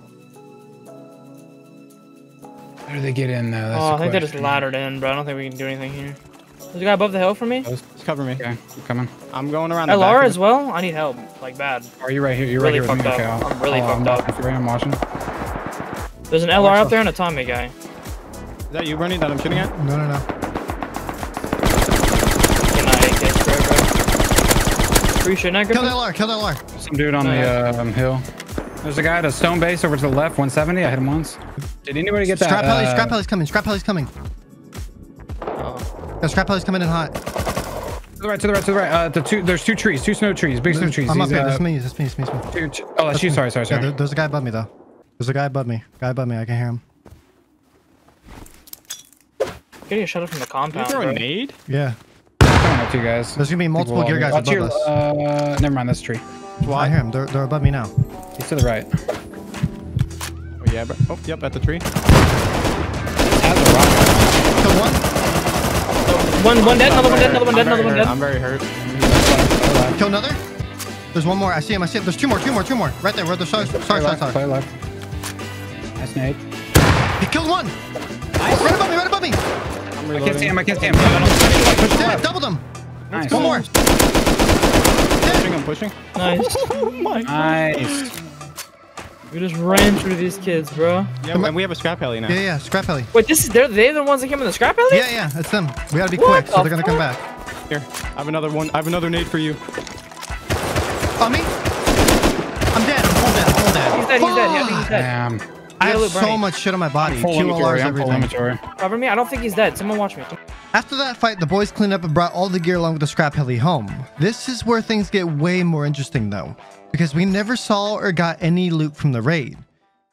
How do they get in though? That's oh, I think they just question. laddered in, bro. I don't think we can do anything here. There's a guy above the hill for me. Just cover me. Okay, I'm coming. I'm going around the LR back. as well. I need help, like bad. Are you right here? You're Really right here with me. fucked Okay, up. I'll- I'm really I'll- fucked up. watching for you, I'm watching. There's an LR up there and a Tommy guy. The- Is that you running that I'm shooting at? No, no, no. Getting that AK spray, bro. Are you shooting at Kill Griffin? the LR, kill the LR. Some dude on the um, hill. There's a guy at a stone base over to the left, 170. I hit him once. Did anybody get that? Scrap heli, uh, scrap heli's coming, scrap heli's coming. Oh. Yeah, scrap heli's coming in hot. To the right, to the right, to the right. Uh, the two, there's two trees, two snow trees, big snow trees. I'm up here. uh, That's me. That's me. That's me. That's me. two- two- oh, that's you. Sorry, sorry, Yeah, sorry. there, there's a guy above me though. There's a guy above me. Guy above me. I can hear him. Getting a shot up from the Did you compound, throw bro. a nade? Yeah. Coming up to you guys. There's gonna be multiple Well, gear guys oh, above your- us. Uh, never mind, that's a tree. I hear him. They're, they're above me now. He's to the right. Oh yeah, bro. Oh, yep, at the tree. Has a rocket. Kill one. One, one dead, another one dead, another one dead, another one dead. I'm very hurt. Kill another. There's one more. I see him. I see him. There's two more. Two more. Two more. Right there. Where the sorry, sorry, Play sorry, left, sorry. play left. Nice nade. He killed one. Right above me. Right above me. I'm I can't see him, I can't see him. Dead. Doubled him. Nice. One more. Pushing, I'm pushing. Nice. Oh my. Nice. We just ran through these kids, bro. Yeah, and we have a scrap heli now. Yeah, yeah. Scrap heli. Wait, this is they're they're the ones that came in the scrap heli? Yeah, yeah. It's them. We gotta be What quick, so they're gonna come back. Here, I have another one. I have another nade for you. On me. I'm dead. I'm full dead. I'm full dead. He's dead, he's dead, yeah, I he's dead. Damn. I have Yellow so Bernie. much shit on my body. Full inventory, I'm full everything. inventory. Cover me. I don't think he's dead. Someone watch me. After that fight, the boys cleaned up and brought all the gear along with the scrap heli home. This is where things get way more interesting though, because we never saw or got any loot from the raid.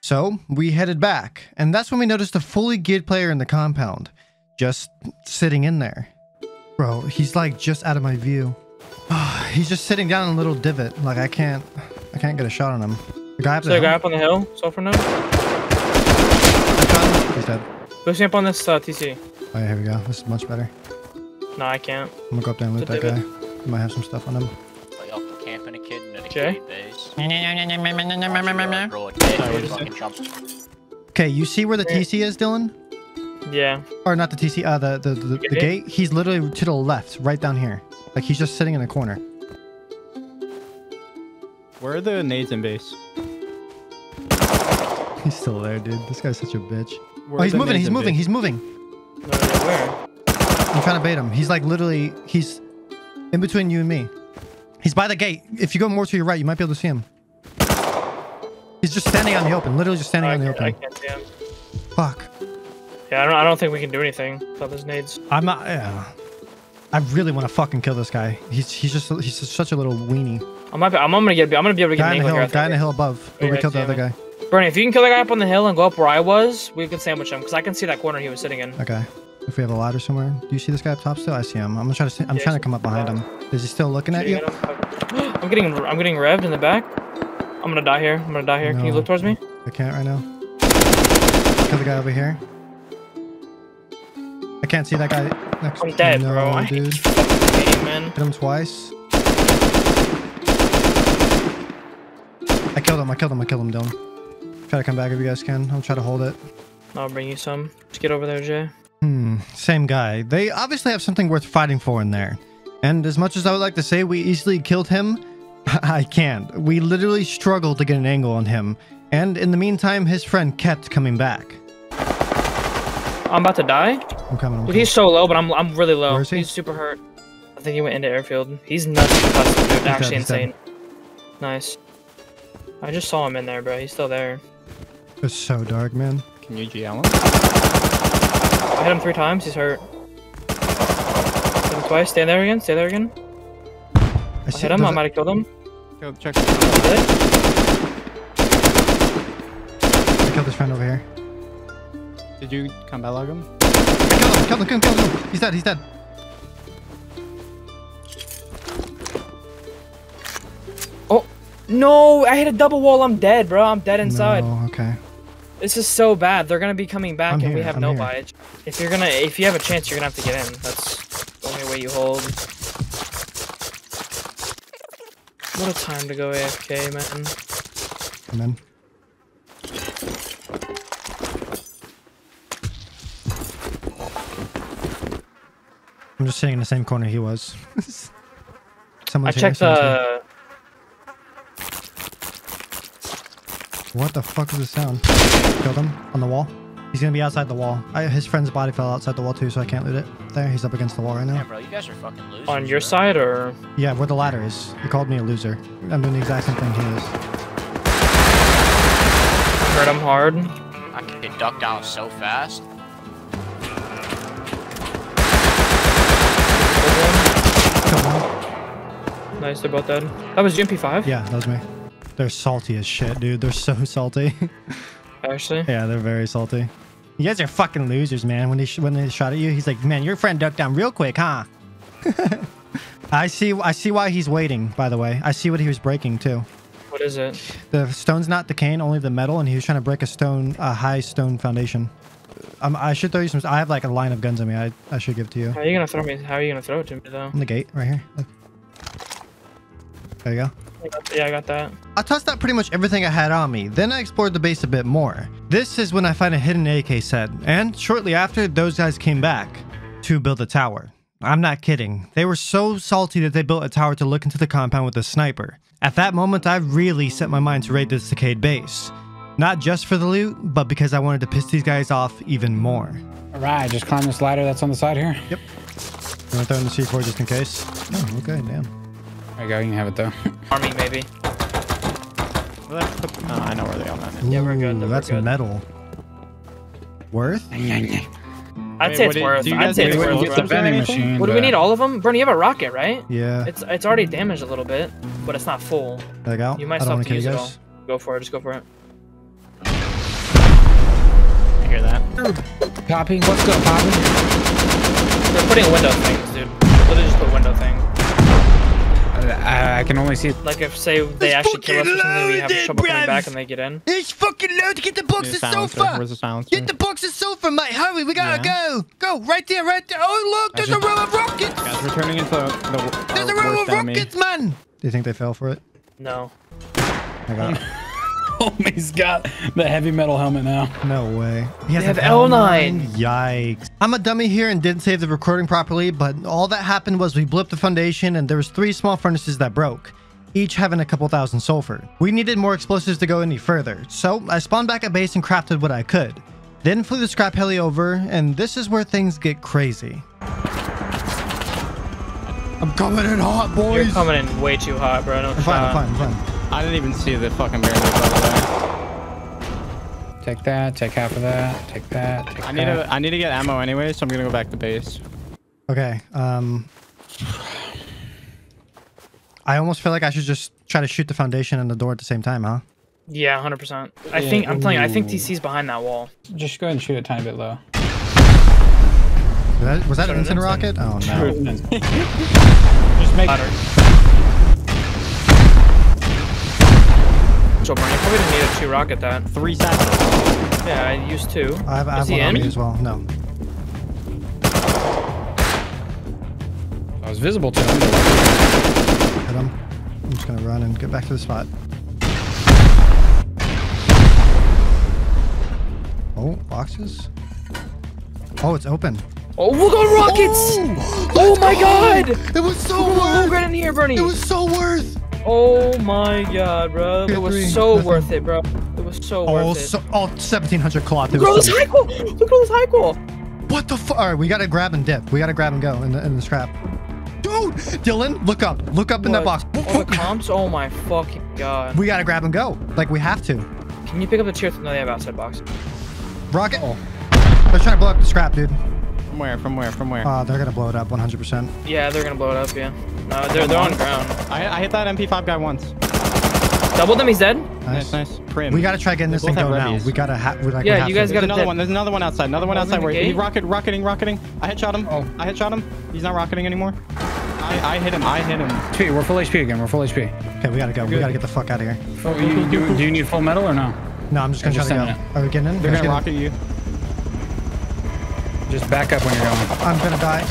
So we headed back, and that's when we noticed a fully geared player in the compound, just sitting in there. Bro, he's like just out of my view. he's just sitting down in a little divot. Like I can't, I can't get a shot on him. The guy up So the guy up on the hill. So for now, He's dead. boosting up on this uh, TC. Oh yeah, here we go. This is much better. No, I can't. I'm gonna go up there and loot that guy. He might have some stuff on him. Like Alpha camping a kid in an Jay? arcade base. Yeah. Throw a kid Sorry, and what did fucking you jump. Okay, you see where the TC is, Dylan? Yeah. Or not the TC, uh, the the, the, the Gate? gate. He's literally to the left, right down here. Like he's just sitting in a corner. Where are the nades in base? He's still there, dude. This guy's such a bitch. Where oh, he's moving. He's moving. He's moving. No idea where. I'm trying to bait him. He's like literally. He's in between you and me. He's by the gate. If you go more to your right, you might be able to see him. He's just standing in the open. Literally just standing in the can't, I can't see him. Fuck. Yeah, I don't. I don't think we can do anything without those nades. I'm not. Yeah. I really want to fucking kill this guy. He's he's just he's just such a little weenie. I might. Be, I'm gonna get. I'm gonna be able to get Guy an in the angle hill. here. Guy in the hill above. Where we killed the other guy. Bernie, if you can kill the guy up on the hill and go up where I was, we can sandwich him because I can see that corner he was sitting in. Okay. If we have a ladder somewhere, do you see this guy up top still? I see him. I'm gonna try to. See, I'm Yeah, trying to come up behind him. Is he still looking at you? I'm getting. I'm getting revved in the back. I'm gonna die here. I'm gonna die here. Can you look towards me? I can't right now. Kill the guy over here. I can't see that guy next. I'm dead, no, bro. Hate dude. this fucking game, man. Hit him twice. I killed him. I killed him. I killed him, Dylan. Try to come back if you guys can. I'll try to hold it. I'll bring you some. Just get over there, Jay. Hmm. Same guy. They obviously have something worth fighting for in there. And as much as I would like to say we easily killed him, I can't. We literally struggled to get an angle on him. And in the meantime, his friend kept coming back. I'm about to die. I'm coming. I'm Dude, he's so low, but I'm I'm really low. He? He's super hurt. I think he went into airfield. He's nuts, dude. Actually he's dead. insane. Nice. I just saw him in there, bro. He's still there. It's so dark, man. Can you GL him? I hit him three times. He's hurt. Hit him twice. Stay there again. Stay there again. I I hit him. I does- might have killed him. Go check. Did? I killed his friend over here. Did you combat log him? I killed him. Killed him. Killed him. Killed him. He's dead. He's dead. Oh no! I hit a double wall. I'm dead, bro. I'm dead inside. No, okay. This is so bad. They're gonna be coming back, I'm and we have I'm no here. buy. If you're gonna, if you have a chance, you're gonna have to get in. That's the only way you hold. What a time to go AFK, man. Come in. I'm just sitting in the same corner he was. I checked here. the. What the fuck is the sound? Killed him on the wall. He's gonna be outside the wall. I, his friend's body fell outside the wall too, so I can't loot it. There, he's up against the wall right now. Damn, bro, you guys are fucking losers. On your bro. side, or Yeah, where the ladder is. He called me a loser. I'm doing the exact same thing he is. hurt him hard. I can duck down so fast. Nice, they're both dead. That was GMP5. Yeah, that was me. They're salty as shit, dude. They're so salty. Actually, yeah, they're very salty. You guys are fucking losers, man. When they sh- when they shot at you, he's like, "Man, your friend ducked down real quick, huh?" I see. I see why he's waiting. By the way, I see what he was breaking too. what is it? The stone's not decaying, only the metal, and he was trying to break a stone, a high stone foundation. Um, I should throw you some. I have like a line of guns on me. I, I should give to you. How are you gonna throw me? How are you gonna throw it to me though? On the gate, right here. Look. There you go. I got- Yeah, I got that. I tossed out pretty much everything I had on me. Then I explored the base a bit more. This is when I find a hidden AK set, and shortly after, those guys came back to build a tower. I'm not kidding. They were so salty that they built a tower to look into the compound with a sniper. At that moment, I really set my mind to raid this decayed base. Not just for the loot, but because I wanted to piss these guys off even more. All right, just climb this ladder that's on the side here. You want to throw in the C4 just in case? Oh, okay, damn. There you go. You can have it though. Army maybe. Where the heck put- Oh, I know where they all went. Yeah, we're good, Ooh, then we're That's good. metal. Worth? I'd say what it's did- worth. do you I'd say it's worth. the bro. the vending machine. What do we need? All of them? Bernie, you have a rocket, right? Yeah. It's it's already damaged a little bit, but it's not full. There you go. You might I don't still have to use it all. Go for it. Just go for it. I hear that. Poppy, let's go, Poppy. They're putting a window things, dude. Literally just put window thing. I, I can only see. Like if say they actually kill us or something, we have trouble coming back and they get in. It's fucking loud get the Need box a of sofa. Where's the silencer? Get the box of sofa, mate. Hurry, we gotta Yeah. go. Go right there, right there. Oh look, there's a row of rockets. Guys, we're turning into the, There's uh, a our row worst of enemy. rockets, man. Do you think they fell for it? No. I got it. Homie's got the heavy metal helmet now. No way. He has They have an L9. Yikes. I'm a dummy here and didn't save the recording properly, but all that happened was we blipped the foundation and there was three small furnaces that broke, each having a couple thousand sulfur. We needed more explosives to go any further, so I spawned back at base and crafted what I could. Then flew the scrap heli over, and this is where things get crazy. I'm coming in hot, boys. You're coming in way too hot, bro. No I'm fine, I'm fine, I'm fine. I didn't even see the fucking barrier, by the way. Take that. Take half of that. Take that. Take I need that. to I need to get ammo anyway, so I'm gonna go back to base. Okay. Um. I almost feel like I should just try to shoot the foundation and the door at the same time, huh? Yeah, 100%. I think, I'm telling you, I think TC's behind that wall. Just go ahead and shoot it a tiny bit low. Was that, was that an instant rocket? Oh no. Just make. Ladder. So, Bernie, I probably didn't need a two rocket that. Three seconds. Yeah, I used two. I have, I have one on me as well. No. I was visible to him. Hit him. I'm just gonna run and get back to the spot. Oh, boxes. Oh, it's open. Oh, we got rockets! Oh, oh my god! It was so Look worth. right in here, Bernie! It was so worth. Oh my god, bro. It was three, so nothing. worth it, bro. It was so Oh, worth it. so, oh, 1700 cloth. It Look at all this so- high qual! Look at all this high qual! What the fuck? All right, we gotta grab and dip. We gotta grab and go in the, in the scrap. Dude, Dylan, look up. Look up in that box. All the comps? Oh my fucking god. We gotta grab and go. Like we have to. Can you pick up the tier? No, they have outside box. Rocket. Oh. They're trying to blow up the scrap, dude. From where? From where? From where? Uh, they're gonna blow it up 100%. Yeah, they're gonna blow it up, yeah. No, they're, they're on ground. I, I hit that MP5 guy once. Doubled them, he's dead? Nice, nice. Prim. We gotta try getting They this thing both have going now. We gotta have. Like, Yeah, we have you guys to. Gotta another dip. one. There's another one outside. Another one outside where he gate? rocket, rocketing, rocketing. I headshot him. Oh. I headshot him. He's not rocketing anymore. I, I hit him. I hit him. HP, we're full HP again. We're full HP. Okay, we gotta go. We gotta get the fuck out of here. Oh, you, do, do you need full metal or no? No, I'm just gonna Just try to send go. Are we getting in? They're gonna getting rocket you. Just back up when you're going. I'm gonna die.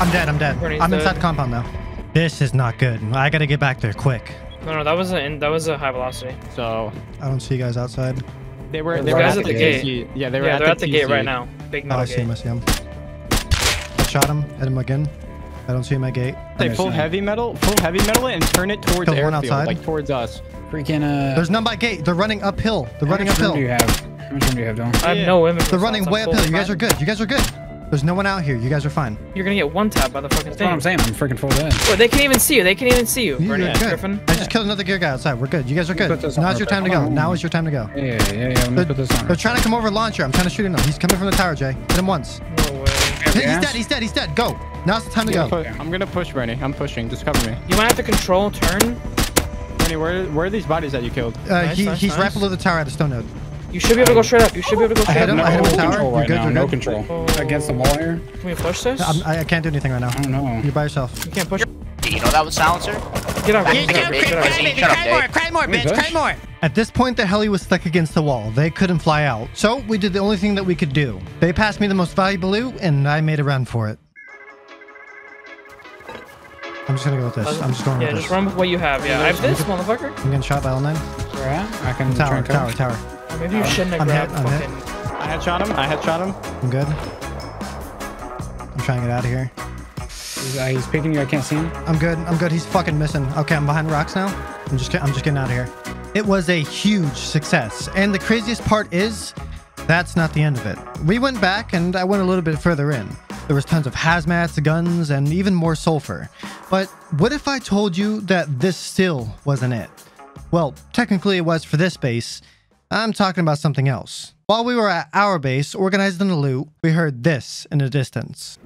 I'm dead. I'm dead. Bernie's I'm dead. inside the compound now. This is not good. I gotta get back there quick. No, no, that was a that was a high velocity. So I don't see you guys outside. they were. The They were guys at at the the gate. Yeah, they were yeah, at they're the at the gate right now. Big Oh, metal I see him. I see him. I shot him. Hit him again. I don't see him at gate. Say Understand. full heavy metal, full heavy metal, and turn it towards Killed one airfield, outside. like towards us. Freaking, uh. There's none by gate. They're running uphill. They're how running much room uphill. do you have? How much room do you have, Dylan? I have Yeah. no inventory. They're running way I'm full uphill. You guys are good. You guys are good. There's no one out here. You guys are fine. You're gonna get one tap by the fucking That's thing. what I'm saying. I'm freaking full dead. Wait, they can't even see you. They can't even see you. You- Bernie You're good. Griffin. I just killed another gear guy outside. We're good. You guys are good. put this Now's your time to go. on. Now is your time to go. Yeah, yeah, yeah. yeah. Let me They're, put this on. they're trying to come over launcher. I'm trying to shoot him. He's coming from the tower, Jay. Hit him once. No way. He's dead. He's dead. He's dead. Go. Now's the time to go. I'm gonna push Bernie. I'm pushing. Just cover me. You might have to control turn. Bernie, where where are these bodies that you killed? Uh, Nice, he, nice, he's right below the tower at the stone node. You should be able to go straight up. You should be able to go I straight hit him, up. I hit him with no tower. control You're right good, now. you're No good. control. Oh. Against the wall here? Can we push this? I'm, I, I can't do anything right now. I don't know. You're by yourself. you can't push. You know that was silencer? Get out. Yeah, Get out. Get out. yeah, Shut up, Dave. Cry more, bitch, cry more. At this point, the heli was stuck against the wall. They couldn't fly out. So we did the only thing that we could do. They passed me the most valuable loot, and I made a run for it. I'm just gonna go with this. I'm just going Yeah, with just this. run with what you have. Yeah, I have this, motherfucker. I'm getting shot by L9. Where at? I can try Tower, tower, tower. Maybe you shouldn't have I'm hit, grabbed I'm hit. fucking. I headshot him. I headshot him. I'm good. I'm trying to get out of here. He's, uh, he's picking you. I can't see him. I'm good. I'm good. He's fucking missing. Okay, I'm behind rocks now. I'm just I'm just getting out of here. It was a huge success. And the craziest part is that's not the end of it. We went back and I went a little bit further in. There was tons of hazmats, guns, and even more sulfur. But what if I told you that this still wasn't it? Well, technically it was for this base. I'm talking about something else. While we were at our base, organized in the loot, we heard this in the distance.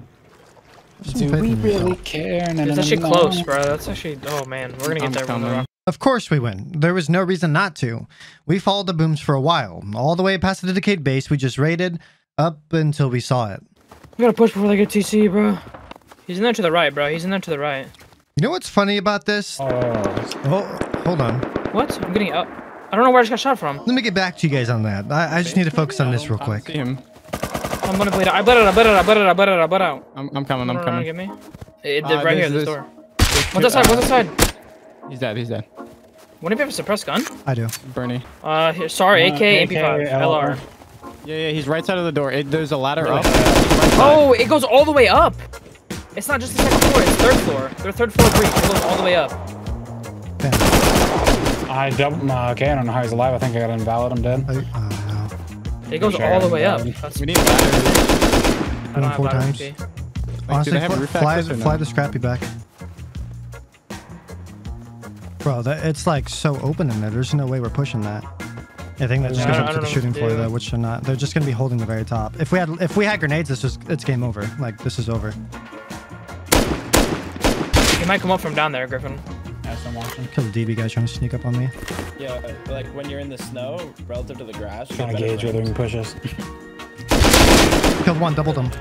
Do we really care? No, no, It's actually close, bro. That's actually. Oh man, we're gonna get I'm there coming. rock. Of course we win. There was no reason not to. We followed the booms for a while, all the way past the Decayed base we just raided, up until we saw it. We gotta push before they get TC, bro. He's in there to the right, bro. He's in there to the right. You know what's funny about this? Oh, Oh, hold on. What? I'm getting up. I don't know where I just got shot from. Let me get back to you guys on that. I, I just need to focus on this real I quick. see him. I'm gonna bleed out. I bled out. I bled out. I bled out. I bled out. I bled out. I'm, I'm coming. I'm coming. Get me. It, Uh, right here, there's this this- door. What's two- outside? uh, What's outside? He's dead. He's dead. Wouldn't you have a suppressed gun? I do. Bernie. Uh, here, sorry, Uh, AK, AK, MP5, LR. Yeah, yeah. He's right side of the door. It, there's a ladder up. Oh, it goes all the way up. It's not just the second floor. It's third floor. Their third floor breach. It goes all the way up. Ben, I double. Uh, okay, I don't know how he's alive. I think I got invalid. I'm dead. I, uh, It goes Sure, all the way up. That's, We need ladders. I don't four ladder times. MP. Like, honestly, have fly, fly, no? fly the scrappy back. Bro, that, it's like so open in there. There's no way we're pushing that. I think that just Yeah, goes I up to the shooting floor though, which they're not. They're just gonna be holding the very top. If we had if we had grenades, this just it's game over. Like this is over. He might come up from down there, Griffin. Yes, I'm watching. Kill the DB guy trying to sneak up on me. Yeah, like when you're in the snow relative to the grass. Trying to gauge better whether we frames. can push us. Killed one, doubled him.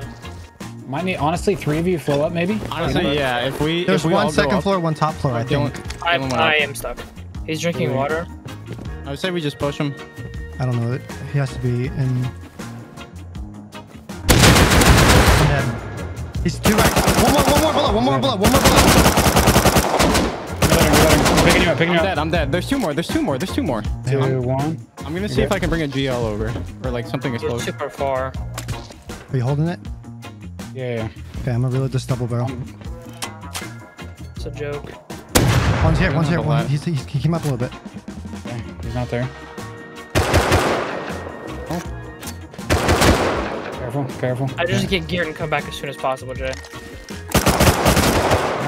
Might need honestly three of you flow up maybe. Honestly, yeah. If we There's if we one all go second up, floor, one top floor. I think. I, I am stuck. He's drinking water. I would say we just push him. I don't know. He has to be in. He's two right. One more, one more below, one more below, one more below. Reloading, reloading. I'm picking you up, picking I'm you dead. up. I'm dead. There's two more. There's two more. There's two more. Two, one. I'm gonna see if I can bring a GL over or like something He's explosive. super far. Are you holding it? Yeah, yeah. Okay, I'm gonna reload this double barrel. It's a joke. One's here, one's here. Hold One, on. he's, he's, he came up a little bit. Okay, he's not there. Oh. Careful, careful. I just get geared and come back as soon as possible, Jay. Hit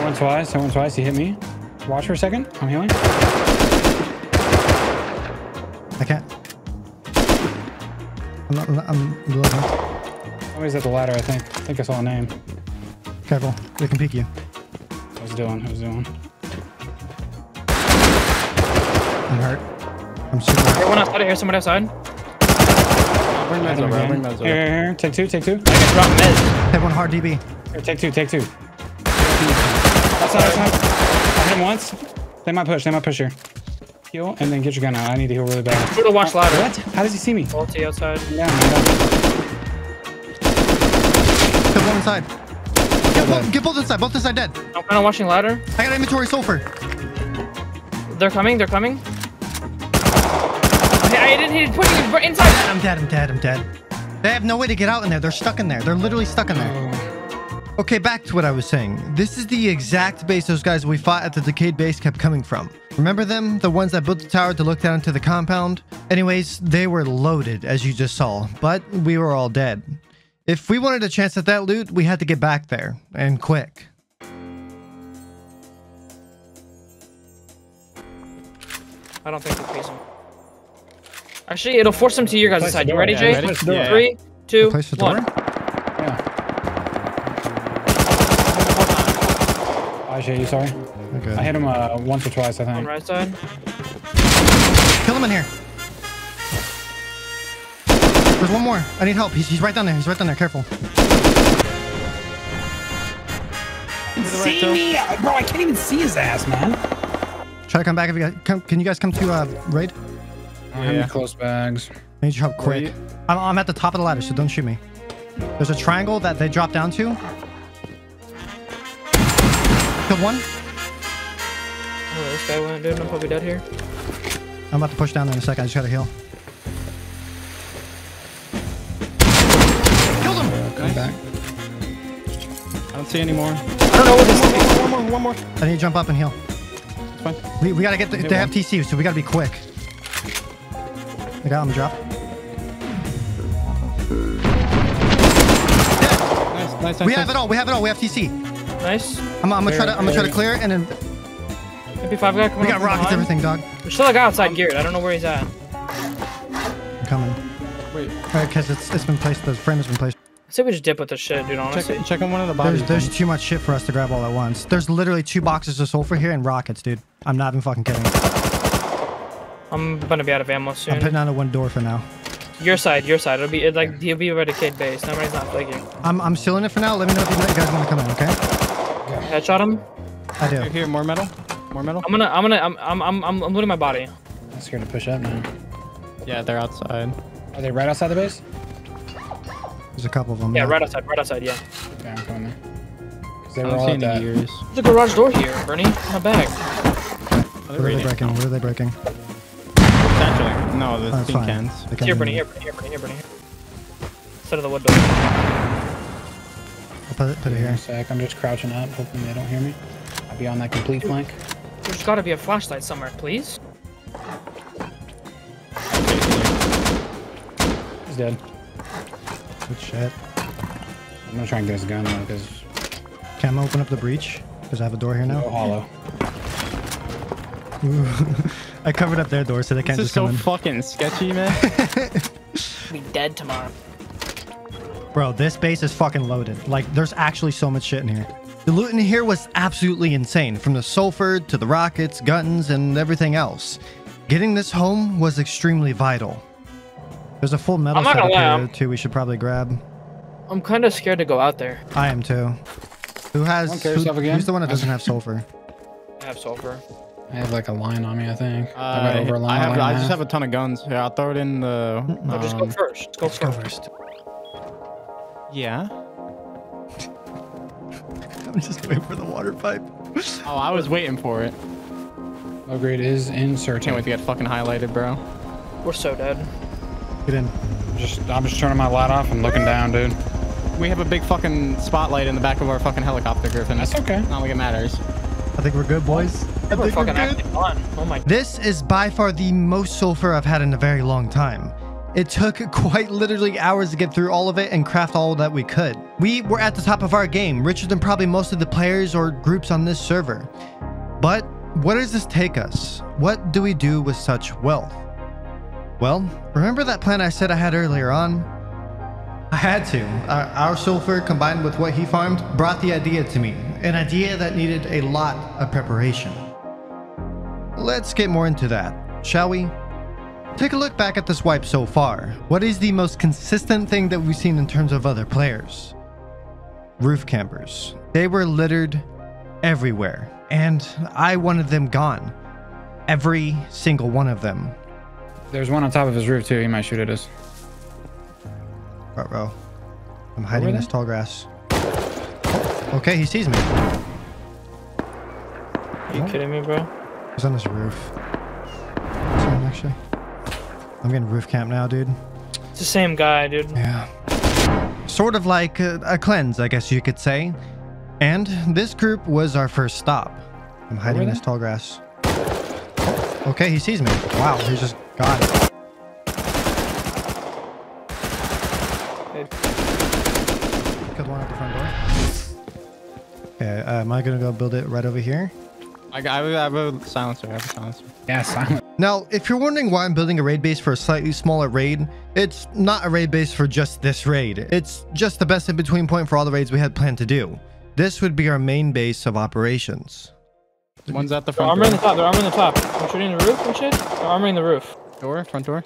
one twice, hit one twice. He hit me. Watch for a second. I'm healing. I can't. I'm not. I'm reloading. Somebody's oh, at the ladder, I think. I think I saw a name. Careful. They can peek you. I was doing, I was doing. I'm hurt. I'm super hurt. Everyone outside. I hear somebody outside. Bring meds over. Bring meds Here, over. here, here. Take two, take two. I can drop meds. Hit one hard DB. Here, take two, take two. Outside, outside. I hit him once. They might push, they might push here. Heal, and then get your gun out. I need to heal really bad. Through the watch ladder. What? How does he see me? Ulti outside. Yeah, man. Kill one inside. Get both, get both inside. Both inside dead. I'm kind of watching ladder. I got inventory sulfur. They're coming. They're coming. Okay, I didn't hit it. Pushing it inside. I'm dead. I'm dead. I'm dead. They have no way to get out in there. They're stuck in there. They're literally stuck in there. Oh. Okay, back to what I was saying. This is the exact base those guys we fought at the Decayed base kept coming from. Remember them? The ones that built the tower to look down into the compound? Anyways, they were loaded, as you just saw, but we were all dead. If we wanted a chance at that loot, we had to get back there, and quick. I don't think we'll face him. Actually, it'll force him to your guys' side. You ready, yeah, Jay? ready? Place the door. Three, two, Place the one. door? Yeah. Ajay, you sorry? Okay. I hit him uh, once or twice, I On think. right side. Kill him in here. There's one more. I need help. He's, he's right down there. He's right down there. Careful. See me? Bro, I can't even see his ass, man. Try to come back if you guys come. Can you guys come to uh, raid? I have Yeah. close bags. I need your help quick. you- I'm, I'm at the top of the ladder, so don't shoot me. There's a triangle that they drop down to. Killed one. Oh, this guy went, dude. I'm probably dead here. I'm about to push down there in a second. I just gotta heal. Killed him! Come back. I don't see any more. I don't know what this is. One more. One more. I need to jump up and heal. It's fine. We, we gotta get the, Hit they have. TC, so we gotta be quick. I got him drop. Dead. Nice, nice, nice. We have it all. We have it all. We have TC. Nice. I'm, I'm gonna try to. I'm gonna try to clear it, and then MP5 guy coming we got rockets, everything, dog. There's still a guy outside geared. I don't know where he's at. I'm coming. Wait. Because it's it's been placed. The frame has been placed. I say we just dip with this shit, dude. Honestly. Check, check on one of the bodies. There's there's too much shit for us to grab all at once. There's literally two boxes of sulfur here and rockets, dude. I'm not even fucking kidding. I'm gonna be out of ammo soon. I'm putting on a one door for now. Your side, your side. It'll be it, like he'll be ready kid base. Nobody's not flaking. I'm I'm sealing it for now. Let me know if you guys want to come in, okay? Headshot him. I do. Here, here, more metal. More metal. I'm gonna, I'm gonna, I'm, I'm, I'm, I'm, I'm looting my body. I'm scared to push up now. Yeah, they're outside. Are they right outside the base? There's a couple of them. Yeah, right outside, right outside. Yeah. Okay, I'm coming there. 'Cause they I were don't all see at any that. gears. There's a garage door here, Bernie. My bag. What are they breaking? What are they breaking? Potentially. No, the Oh, it's tin cans. They can't Here, Bernie. Here, Bernie. Here, Bernie. Here, Bernie. Instead of the wood door. I'll put it, put it Here in here. a sec. I'm just crouching up, hoping they don't hear me. I'll be on that complete flank. There's got to be a flashlight somewhere, please. He's dead. Good shit. I'm gonna try and get his gun though, because Can I open up the breach? Because I have a door here go now. hollow. I covered up their door so they can't This is just come so in. fucking sketchy, man. Be dead tomorrow. Bro, this base is fucking loaded. Like, there's actually so much shit in here. The loot in here was absolutely insane, from the sulfur to the rockets, guns, and everything else. Getting this home was extremely vital. There's a full metal I'm set up lie, here I'm- too. We should probably grab. I'm kind of scared to go out there. I am too. Who has? Don't who- again. Who's the one that doesn't have sulfur? I have sulfur. I have like a line on me, I think. I Uh, got over a line. I, have, line I just have a ton of guns. Yeah, I'll throw it in the. No, just go um, first. Just go Let's go first. First. Yeah. I'm just waiting for the water pipe. Oh, I was waiting for it. Low grade is inserted. Can't wait to get fucking highlighted, bro. We're so dead. Get in. Just, I'm just turning my light off and looking down, dude. We have a big fucking spotlight in the back of our fucking helicopter, Griffin. That's okay. Not like it matters. I think we're good, boys. I We're think we're good. acting. Oh my. This is by far the most sulfur I've had in a very long time. It took quite literally hours to get through all of it and craft all that we could. We were at the top of our game, richer than probably most of the players or groups on this server. But where does this take us? What do we do with such wealth? Well, remember that plan I said I had earlier on? I had to. Our, our sulfur combined with what he farmed brought the idea to me, an idea that needed a lot of preparation. Let's get more into that, shall we? Take a look back at this wipe so far. What is the most consistent thing that we've seen in terms of other players? Roof campers. They were littered everywhere, and I wanted them gone. Every single one of them. There's one on top of his roof too. He might shoot at us. Ruh-roh. I'm hiding in this tall grass. Okay, he sees me. Are you kidding me, bro? He's on this roof. Someone actually. I'm getting roof camp now, dude. It's the same guy, dude. Yeah. Sort of like a, a cleanse, I guess you could say. And this group was our first stop. I'm hiding in this tall grass. Okay, he sees me. Wow, he's just got it. Killed one at the front door. Okay, uh, am I gonna go build it right over here? I, got, I have a silencer. I have a silencer. Yeah, silent. Now, if you're wondering why I'm building a raid base for a slightly smaller raid, it's not a raid base for just this raid. It's just the best in-between point for all the raids we had planned to do. This would be our main base of operations. One's at the They're front armoring the top. They're armoring the top. I'm shooting the roof and shit. They're armoring the roof. door. Front door.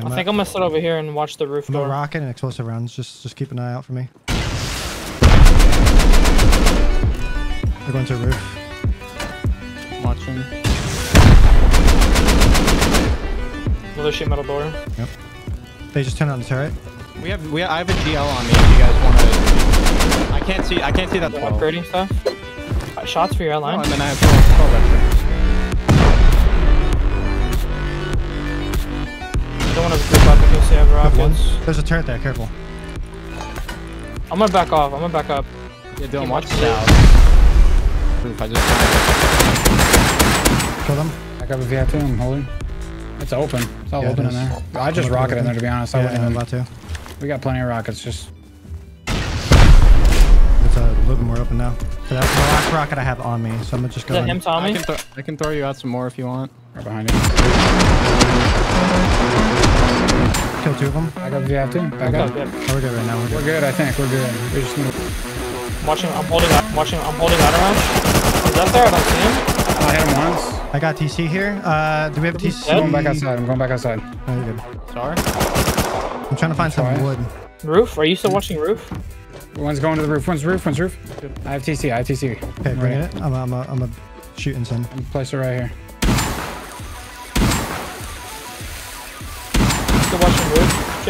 Okay, I'm I not- think I'm gonna sit over here and watch the roof No door. rocket and explosive rounds. Just just keep an eye out for me. They're going to the roof. Watching. Another sheet metal door. Yep. They just turned on the turret. We have we I have a GL on me. If you guys want to. I can't see. I can't see that They're 12. upgrading stuff. Shots for your Oh, and then I have 12, 12 don't want to group up in case they have rockets. There's a turret there. Careful. I'm gonna back off. I'm gonna back up. Yeah, Dylan, Keep watch watching. south. Roof, I just. Kill them. Back up if you have to. I'm holding. It's open. It's all Yeah, it open in there. I just rocket in there to be honest. I Yeah, wouldn't even. about to. We got plenty of rockets. Just It's a little bit more open now. So that's the last rocket I have on me. So I'm gonna just Is go. that in. him, I Tommy? can, I can throw you out some more if you want. right behind you. Kill two of them. Back up if you have to. Back up. good. Oh, we're good right now. We're good. We're good. good. I think we're good. We just need. To... I'm watching. I'm holding. I'm watching. I'm holding ladder rush. Is that there? I don't see him. I hit him once. I got TC here. Uh, do we have TC? I'm going back outside. I'm going back outside. Oh, you're good. Sorry. I'm trying to find some wood. Roof? Are you still watching roof? One's going to the roof. One's roof. One's roof. I have TC. I have TC. Okay, bring it. I'm a, I'm a, I'm a shooting some. I'm place it right here.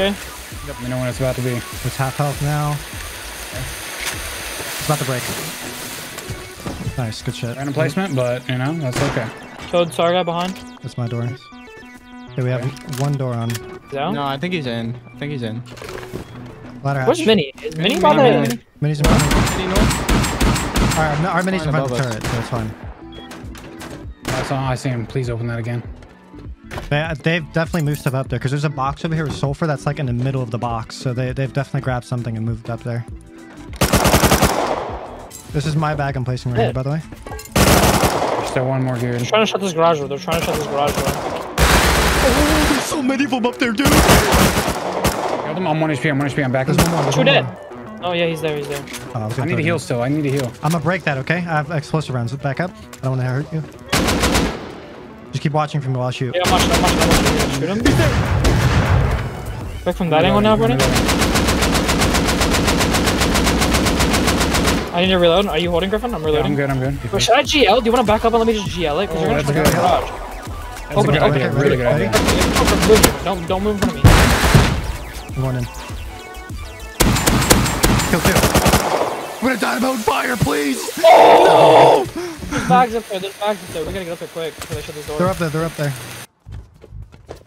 Jay? Let me know when it's about to be. It's half health now. It's about to break. Nice, good shit. Random placement, but you know that's okay. Killed Sarga behind. That's my door. Okay, we have one door on. Is that No, I think he's in. I think he's in. Ladder hatch. Where's Minnie? Is Minnie Minnie, by the... Minnie. Minis in front of me. Our, our mini's in front of the turret, so it's fine. That's all I see him. Please open that again. They, uh, they've definitely moved stuff up there because there's a box over here with sulfur that's like in the middle of the box. So they, they've definitely grabbed something and moved up there. This is my bag I'm placing right here, by the way. There's still one more geared. They're trying to shut this garage door. They're trying to shut this garage door. Oh, there's so many of them up there, dude. Got them. I'm 1 HP. I'm 1 HP. I'm back. There's one more. There's Two one dead. more. Oh yeah, he's there. He's there. Oh, I, I need throw to heal still. I need to heal. I'm gonna break that, okay? I have explosive rounds. Back up. I don't want to hurt you. Just keep watching for me while I shoot. Yeah, I'm watching. I'm watching. I'm watching. You're gonna Back from that angle now, Bernie. I need to reload. Are you holding Griffin? I'm Yeah, reloading. I'm good. I'm good. Wait, should I GL? Do you want to back up and let me just GL it? Because Oh, you're gonna oh, that's try good the garage. That's Open a it, good open idea. it, Really good ready? idea. Don't don't move in front of me. I'm going in. Kill two. I'm gonna die about fire, please. Oh! There's bags up there. There's bags up there. We gotta get up there quick before they shut this door. They're up there. They're up there.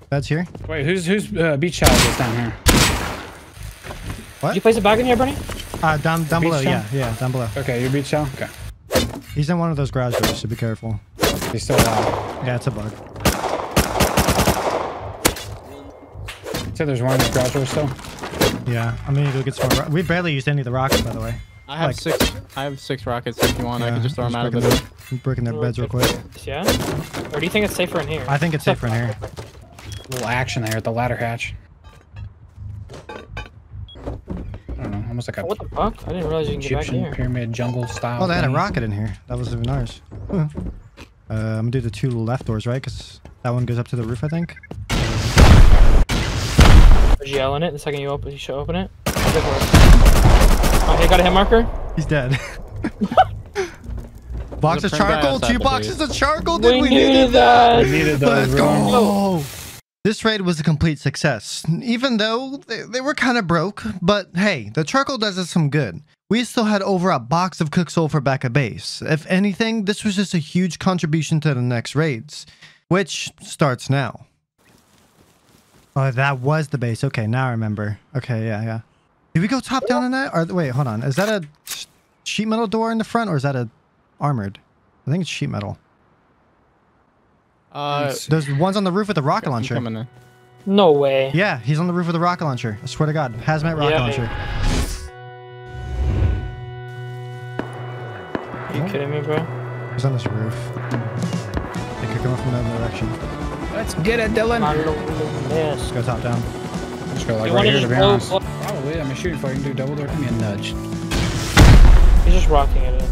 That's here. Wait, who's who's uh, beach towel is down here? What? Did you place a bag in here, Bernie? Uh, down down Beach below. Yeah, yeah, down below. Okay, your beach towel. Okay, He's in one of those garage doors, so be careful. he's still alive. Yeah, it's a bug. So there's one in the garage door still. Yeah, I'm gonna go get some more. Ro- we barely used any of the rocks, by the way. I have Like- six. I have six rockets. If you want, I can just throw them out of the breaking door. I'm breaking their beds real quick. Yeah. Or do you think it's safer in here? I think it's safer in here. A little action there at the ladder hatch. I don't know, almost like a What the fuck? I didn't realize you can get back Egyptian here. pyramid jungle style. Oh, they had a rocket in here. That was even ours. Huh. Uh, I'm gonna do the two left doors, right? Because that one goes up to the roof, I think. Or GL in it the second you open, you should open it. Go for it. You got a hit marker? He's dead. Box of a print guy charcoal. Two boxes of charcoal. Dude, We we needed needed that. We needed those, Let's bro. go. This raid was a complete success, even though they, they were kind of broke. But hey, the charcoal does us some good. We still had over a box of cooked sulfur back at base. If anything, this was just a huge contribution to the next raids, which starts now. Oh, that was the base. Okay, now I remember. Okay, yeah, yeah. Did we go top down on that? Or wait, hold on. Is that a sheet metal door in the front, or is that a armored? I think it's sheet metal. Uh, There's ones on the roof with the rocket launcher. coming in. No way. Yeah, he's on the roof with a rocket launcher. I swear to God, hazmat rocket Yeah. launcher. Are you kidding me, bro? He's on this roof. They could come up from another direction. Let's get it, Dylan. Yes. Let's go top down. Let's go like You right here, to just be blow- honest. Blow- Probably, I'm shooting for you. You can do double door. Give me a nudge. He's just rocking it in.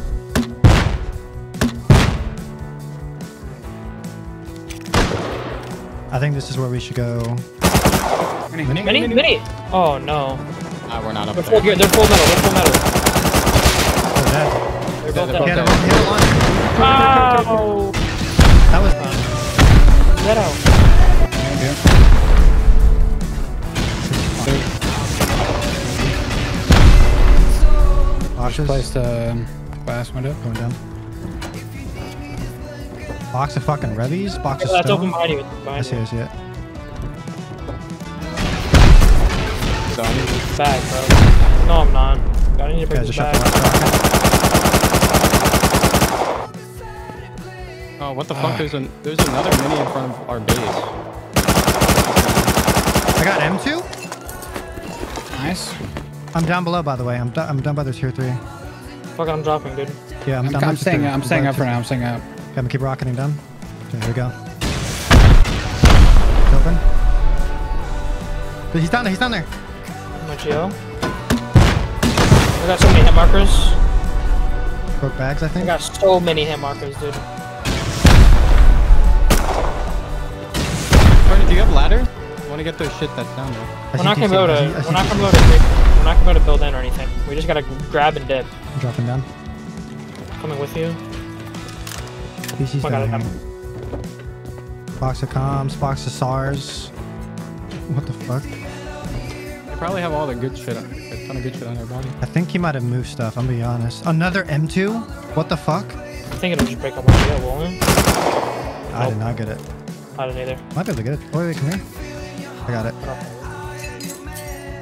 I think this is where we should go. Mini. Mini? Mini! Oh no. Ah, we're not up They're full there. gear. They're full metal. They're full metal. Oh, dead. They're they're He had dead. a, he had a launcher. That was fun. Get out. Boxes Placed a glass window. going down. Box of fucking revies. Box of That's open stone. behind you. I see, you. I see it. Done. Bag, bro. No, I'm not. I need to bring Guys, this just shot the back. Oh, what the fuck? Ah. There's an there's another mini in front of our base. I got M2. Nice. I'm down below, by the way. I'm, do- I'm down by the tier three. Fuck it, I'm dropping, dude. Yeah, I'm, I'm, down I'm staying. three. I'm staying up for now. I'm staying up. three. Okay, I'm gonna keep rocketing down. Okay, here we go. Open. He's down there. He's down there. My GL. I got so many hit markers. Broke bags, I think. I got so many hit markers, dude. Bernie, do you have ladder? I want to get those shit that's down there. We're not gonna TC, be able to. We're not gonna be able to. Break- We're not gonna be able to build in or anything. We just gotta grab and dip. I'm dropping down. Coming with you. PC's Oh my God, down I'm- here. Box of comms, box of SARS. What the fuck? They probably have all the good shit, on, a ton of good shit on their body. I think he might have moved stuff, I'm gonna be honest. Another M2? What the fuck? I think it'll just break up one GL, won't it? I did not get it. I didn't either. Might be able to get it. Oh, wait, come here. I got it. It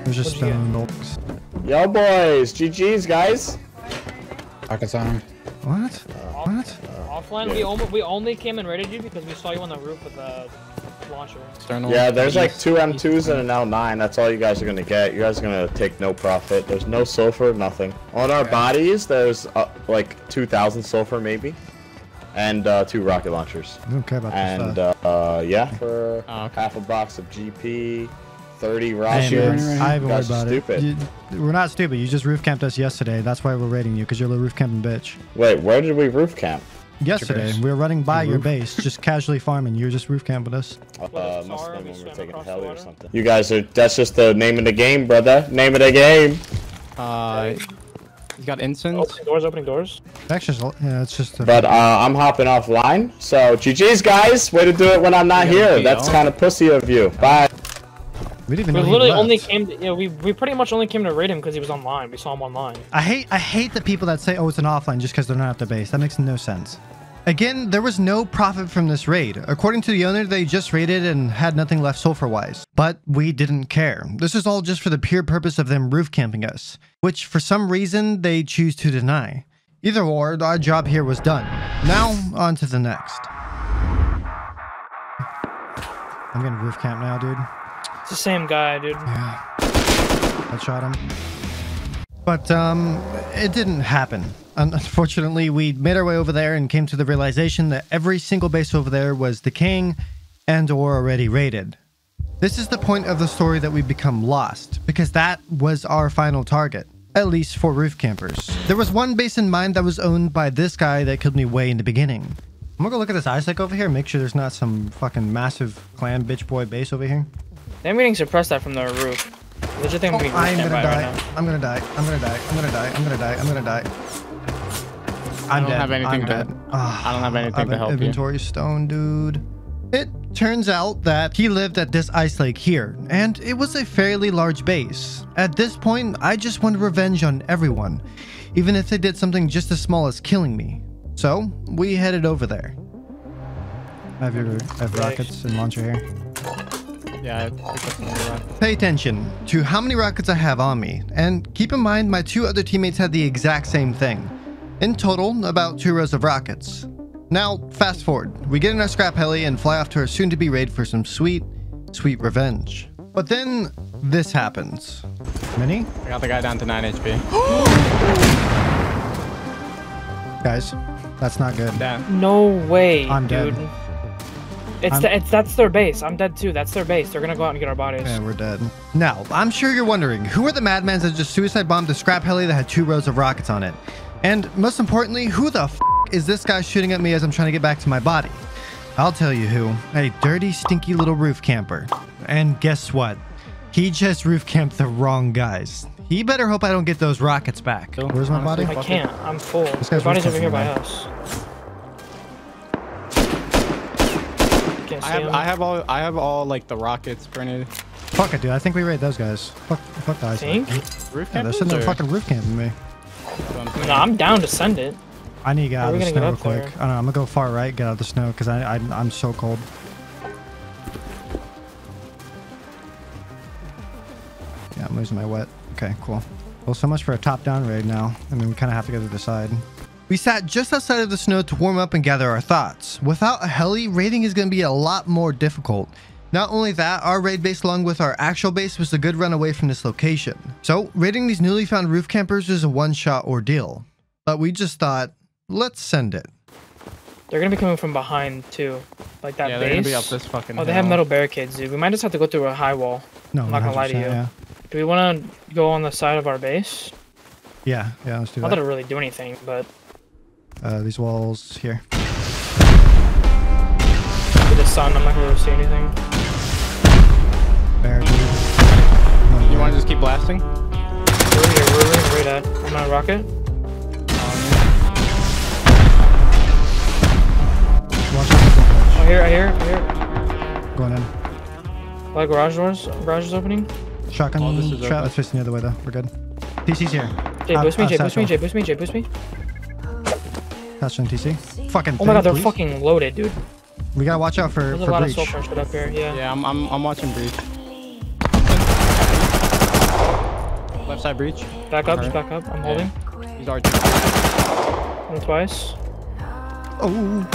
was just What'd stone bolts. Yo, boys. GG's, guys. Pockets on him. What? What? Offline, we only we only came and raided you because we saw you on the roof with the launcher. External. Yeah, there's like two. M2s and an L9. That's all you guys are gonna get. You guys are gonna take no profit. There's no sulfur, nothing. On our bodies, there's uh, like 2,000 sulfur maybe, and uh, two rocket launchers. I don't care about this And stuff. uh, uh, yeah, for Oh, okay. half a box of GP, 30 Hey, man. I haven't You worried about stupid. it. You, we're not stupid. You just roof camped us yesterday. That's why we're raiding you, because you're a roof camping bitch. Wait, where did we roof camp? Yesterday, we were running by Your your base, just casually farming. You were just roof camping us. Uh, Well, must have we been when we were taking across heli or something. You guys are. That's just the name of the game, brother. Name of the game. Uh, you got incense. Opening doors, opening doors. Actually, it's- yeah, it's just. A, But uh, I'm hopping offline. So GG's guys. Way to do it when I'm not You here. That's kind of pussy of you. Bye. We didn't even We know literally only came. To, yeah, we we pretty much only came to raid him because he was online. We saw him online. I hate I hate the people that say, "Oh, it's an offline," just because they're not at the base. That makes no sense. Again, there was no profit from this raid. According to the owner, they just raided and had nothing left sulfur-wise. But we didn't care. This is all just for the pure purpose of them roof camping us, which for some reason they choose to deny. Either or, our job here was done. Now, on to the next. I'm gonna roof camp now, dude. It's the same guy, dude. Yeah. I shot him. But um, it didn't happen. Unfortunately, we made our way over there and came to the realization that every single base over there was decaying and or already raided. This is the point of the story that we become lost, because that was our final target, at least for roof campers. There was one base in mind that was owned by this guy that killed me way in the beginning. I'm gonna go look at this ice lake over here, and make sure there's not some fucking massive clan bitch boy base over here. They're getting suppressed that from the roof. Legit think I'm Oh, being I'm gonna die. right. I'm gonna die. I'm gonna die. I'm gonna die. I'm gonna die. I'm gonna die. I'm don't dead. have anything I'm to- dead. Ah, I don't have anything I have to an help you. Inventory stone, dude. It turns out that he lived at this ice lake here, and it was a fairly large base. At this point, I just wanted revenge on everyone, even if they did something just as small as killing me. So we headed over there. I have your I have rockets and launcher here. Yeah, I picked up some of that. Pay attention to how many rockets I have on me, and keep in mind my two other teammates had the exact same thing. In total, about two rows of rockets. Now, fast forward. We get in our scrap heli and fly off to our soon-to-be raid for some sweet, sweet revenge. But then, this happens. Mini? I got the guy down to 9 HP. Guys, that's not good. Damn. No way, I'm dead. dude. It's, the, it's that's their base. I'm dead too. That's their base. They're gonna go out and get our bodies. Yeah, we're dead. Now, I'm sure you're wondering, who are the madmen that just suicide bombed the scrap heli that had two rows of rockets on it? And most importantly, who the f is this guy shooting at me as I'm trying to get back to my body? I'll tell you who. A dirty, stinky little roof camper. And guess what? He just roof camped the wrong guys. He better hope I don't get those rockets back. Where's my Honestly, body? I can't. I'm full. Your guy's body's over here by us. Can't I have, him. I have all, I have all like the rockets grenade. Fuck it, dude. I think we raid those guys. Fuck, fuck the ice. Think? Roof Yeah, they're sitting there fucking roof camping me. No, I'm down to send it. I need to get How out of the gonna snow real quick. there? I don't know. I'm gonna go far right, get out of the snow because I, I I'm so cold. Yeah, I'm losing my wet. Okay, cool. Well, so much for a top-down raid now. I mean, we kind of have to go to the side. We sat just outside of the snow to warm up and gather our thoughts. Without a heli, raiding is going to be a lot more difficult. Not only that, our raid base along with our actual base was a good run away from this location. So, raiding these newly found roof campers is a one-shot ordeal. But we just thought, let's send it. They're gonna be coming from behind too, like that Yeah, base. they're gonna be up this fucking. oh, they have metal barricades, dude. We might just have to go through a high wall. No, I'm not gonna lie to you. Yeah, Do we want to go on the side of our base? yeah, yeah let's do Not that that. it really do anything, but Uh, these walls here. with the sun, I'm not gonna really see anything. Bear, dude. You want to just keep blasting? Where are we? Where are we raid at? I'm on a rocket. Watch out Oh, here, I hear, I hear. Going in. Like garage doors, garage is opening. Shotgun Oh, this trap. open. Let's face the other way though. We're good. TC's here. Jay, Out- boost me, Jay, outside boost me, door. Jay, boost me, Jay, boost me. Touchdown TC. Fucking. Oh my god, they're please. fucking loaded, dude. We gotta watch out for There's a lot breach. of sulfur shit up here, yeah. Yeah, I'm, I'm, I'm watching breach. Left side breach. Back up, just back up. I'm holding. He's RT. Hit him twice. Oh,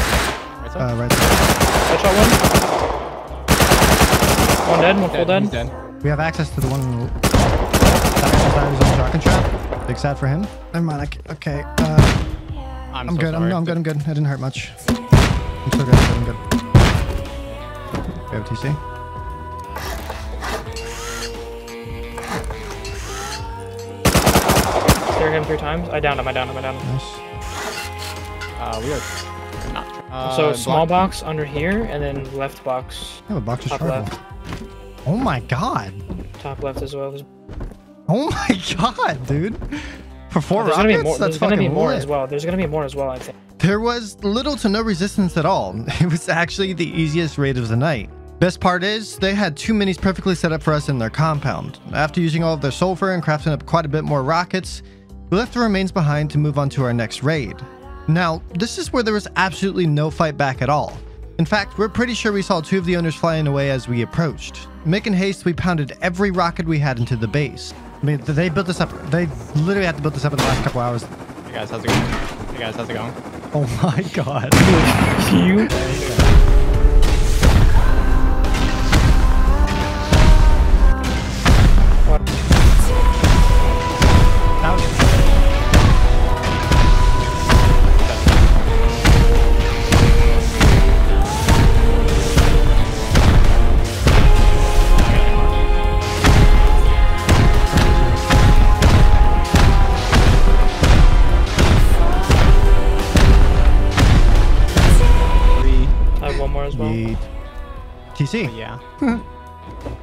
Right side. uh, right. side. Headshot one. One dead, one full Dead, dead. dead. We have access to the one in the on the shotgun trap. Big sad for him. Never mind. Okay. Uh, I'm, I'm so good. I'm, no, I'm good. I'm good. I didn't hurt much. I'm so good. I'm good. I'm good. We have a TC. Clear him three times. I downed him, I downed him, I downed him. Nice. Uh, we are not. Uh, so small black- box under here, and then left box, I have a box of Top charcoal. left. Oh my god. top left as well. Oh my god, dude. For four there's rockets, gonna be more. that's There's gonna be more lit. as well. There's gonna be more as well. I think. There was little to no resistance at all. It was actually the easiest raid of the night. Best part is, they had two minis perfectly set up for us in their compound. After using all of their sulfur and crafting up quite a bit more rockets, we left the remains behind to move on to our next raid. Now, this is where there was absolutely no fight back at all. In fact, we're pretty sure we saw two of the owners flying away as we approached. Making haste, we pounded every rocket we had into the base. I mean, they built this up, they literally had to build this up in the last couple hours. Hey guys, how's it going? Hey guys, how's it going? Oh my god. You. More as well. Yeet. TC. Yeah.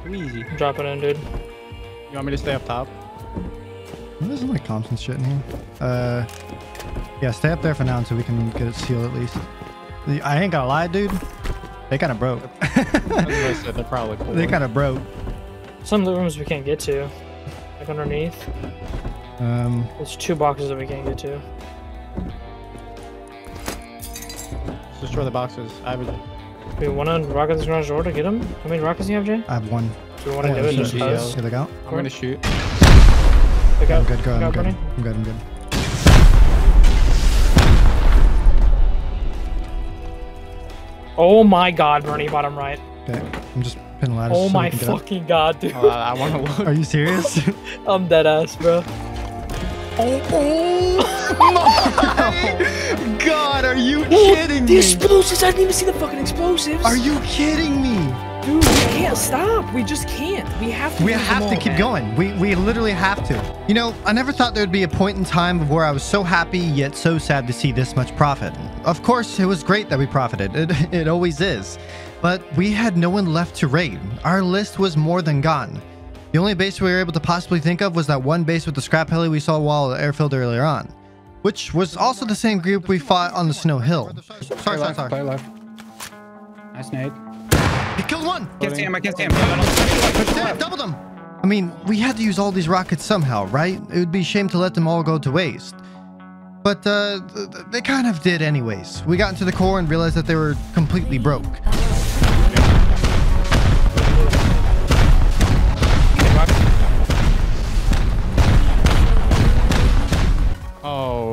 Too easy. I'm dropping in, dude. You want me to stay up top? There's some like Thompson shit in here. Uh, yeah, stay up there for now until we can get it sealed at least. I ain't gonna lie, dude. They kind of broke. I was gonna they're probably cool. they kind of broke. Some loot rooms we can't get to. Like underneath. Um, There's two boxes that we can't get to. Just destroy the boxes. I have would. Do we want to rocket this garage door to get him? How many rockets do you have, Jay? I have one. Do we want to Oh, do it shit. just yeah. cause? Here they go. I'm gonna shoot. Pick I'm good. Go. pick I'm up, good. Bernie. I'm good. I'm good. Oh my god, Bernie, bottom right. Okay. I'm just pinning ladders. Oh so my can get up. fucking god, dude. Uh, I want to look. Are you serious? I'm dead ass, bro. God, are you oh, kidding me? The explosives! I didn't even see the fucking explosives! Are you kidding me? Dude, we can't stop! We just can't. We have to We have to keep man. going. We we literally have to. You know, I never thought there'd be a point in time of where I was so happy yet so sad to see this much profit. Of course, it was great that we profited. It it always is. But we had no one left to raid. Our list was more than gone. The only base we were able to possibly think of was that one base with the scrap heli we saw while the airfield earlier on, which was also the same group we fought on the Snow Hill. Sorry, Play sorry, sorry. left. Nice nade. He killed one. Can't see him, I can't see him. Push Damn, doubled them. I mean, we had to use all these rockets somehow, right? It would be a shame to let them all go to waste. But uh, th- th- they kind of did anyways. We got into the core and realized that they were completely broke.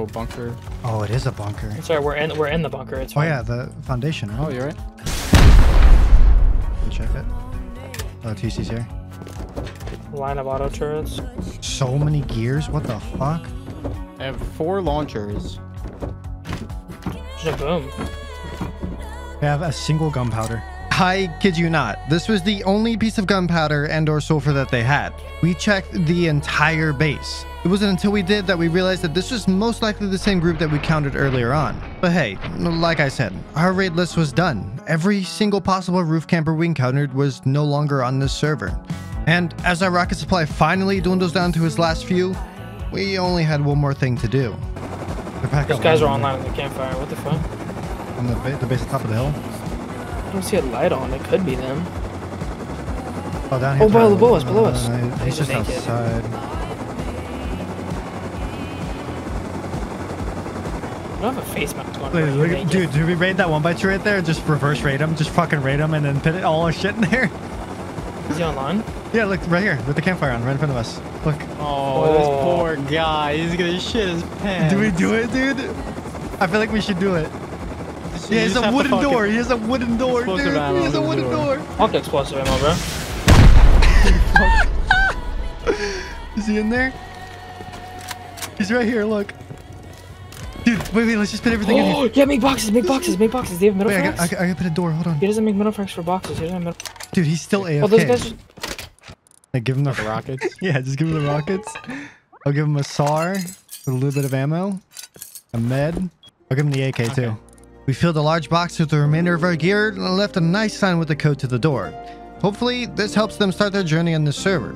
Bunker. Oh, it is a bunker. Sorry, we're in we're in the bunker. It's Oh fine. yeah, the foundation. Oh, you're right. Can check it. Oh, TC's here. Line of auto turrets. So many gears. What the fuck? I have four launchers. Just a boom. They have a single gunpowder. I kid you not. This was the only piece of gunpowder and or sulfur that they had. We checked the entire base. It wasn't until we did that we realized that this was most likely the same group that we counted earlier on. But hey, like I said, our raid list was done. Every single possible roof camper we encountered was no longer on this server. And as our rocket supply finally dwindles down to its last few, we only had one more thing to do. Those guys are online on the campfire. What the fuck? On the, ba- the base top of the hill. I don't see a light on. It could be them. Oh, down Oh, here. below- below us, below us. Uh, he's He's just naked. outside. Face mask on. Wait, look dude, did we raid that one by two right there? Just reverse raid him, just fucking raid him, and then put it all our shit in there. Is he online? Yeah, look right here with the campfire on, right in front of us. Look, Oh, this Oh. poor guy. He's gonna shit his pants. do we do it, dude? I feel like we should do it. You Yeah, he has a wooden door. He has a wooden door, dude. He has a wooden door. door. Pop the explosive ammo, bro. Is he in there? He's right here. Look. Dude, wait, wait. Let's just put everything in here. Oh, yeah, make boxes, make boxes, make boxes. Do you have metal Wait, I frags? got, I, got, I got to put a door. Hold on. He doesn't make metal frags for boxes. He doesn't have metal. Dude, he's still AFK. Oh, those guys. Like, give him the, The rockets. Yeah, just give him the rockets. I'll give him a SAR with a little bit of ammo, a med. I'll give him the AK too. We filled a large box with the remainder of our gear and left a nice sign with the code to the door. Hopefully, this helps them start their journey on this server.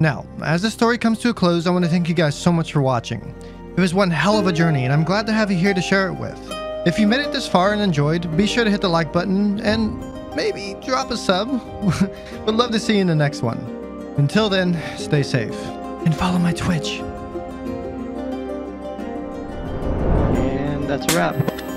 Now, as the story comes to a close, I want to thank you guys so much for watching. It was one hell of a journey, and I'm glad to have you here to share it with. If you made it this far and enjoyed, be sure to hit the like button and maybe drop a sub. Would love to see you in the next one. Until then, stay safe and follow my Twitch. And that's a wrap.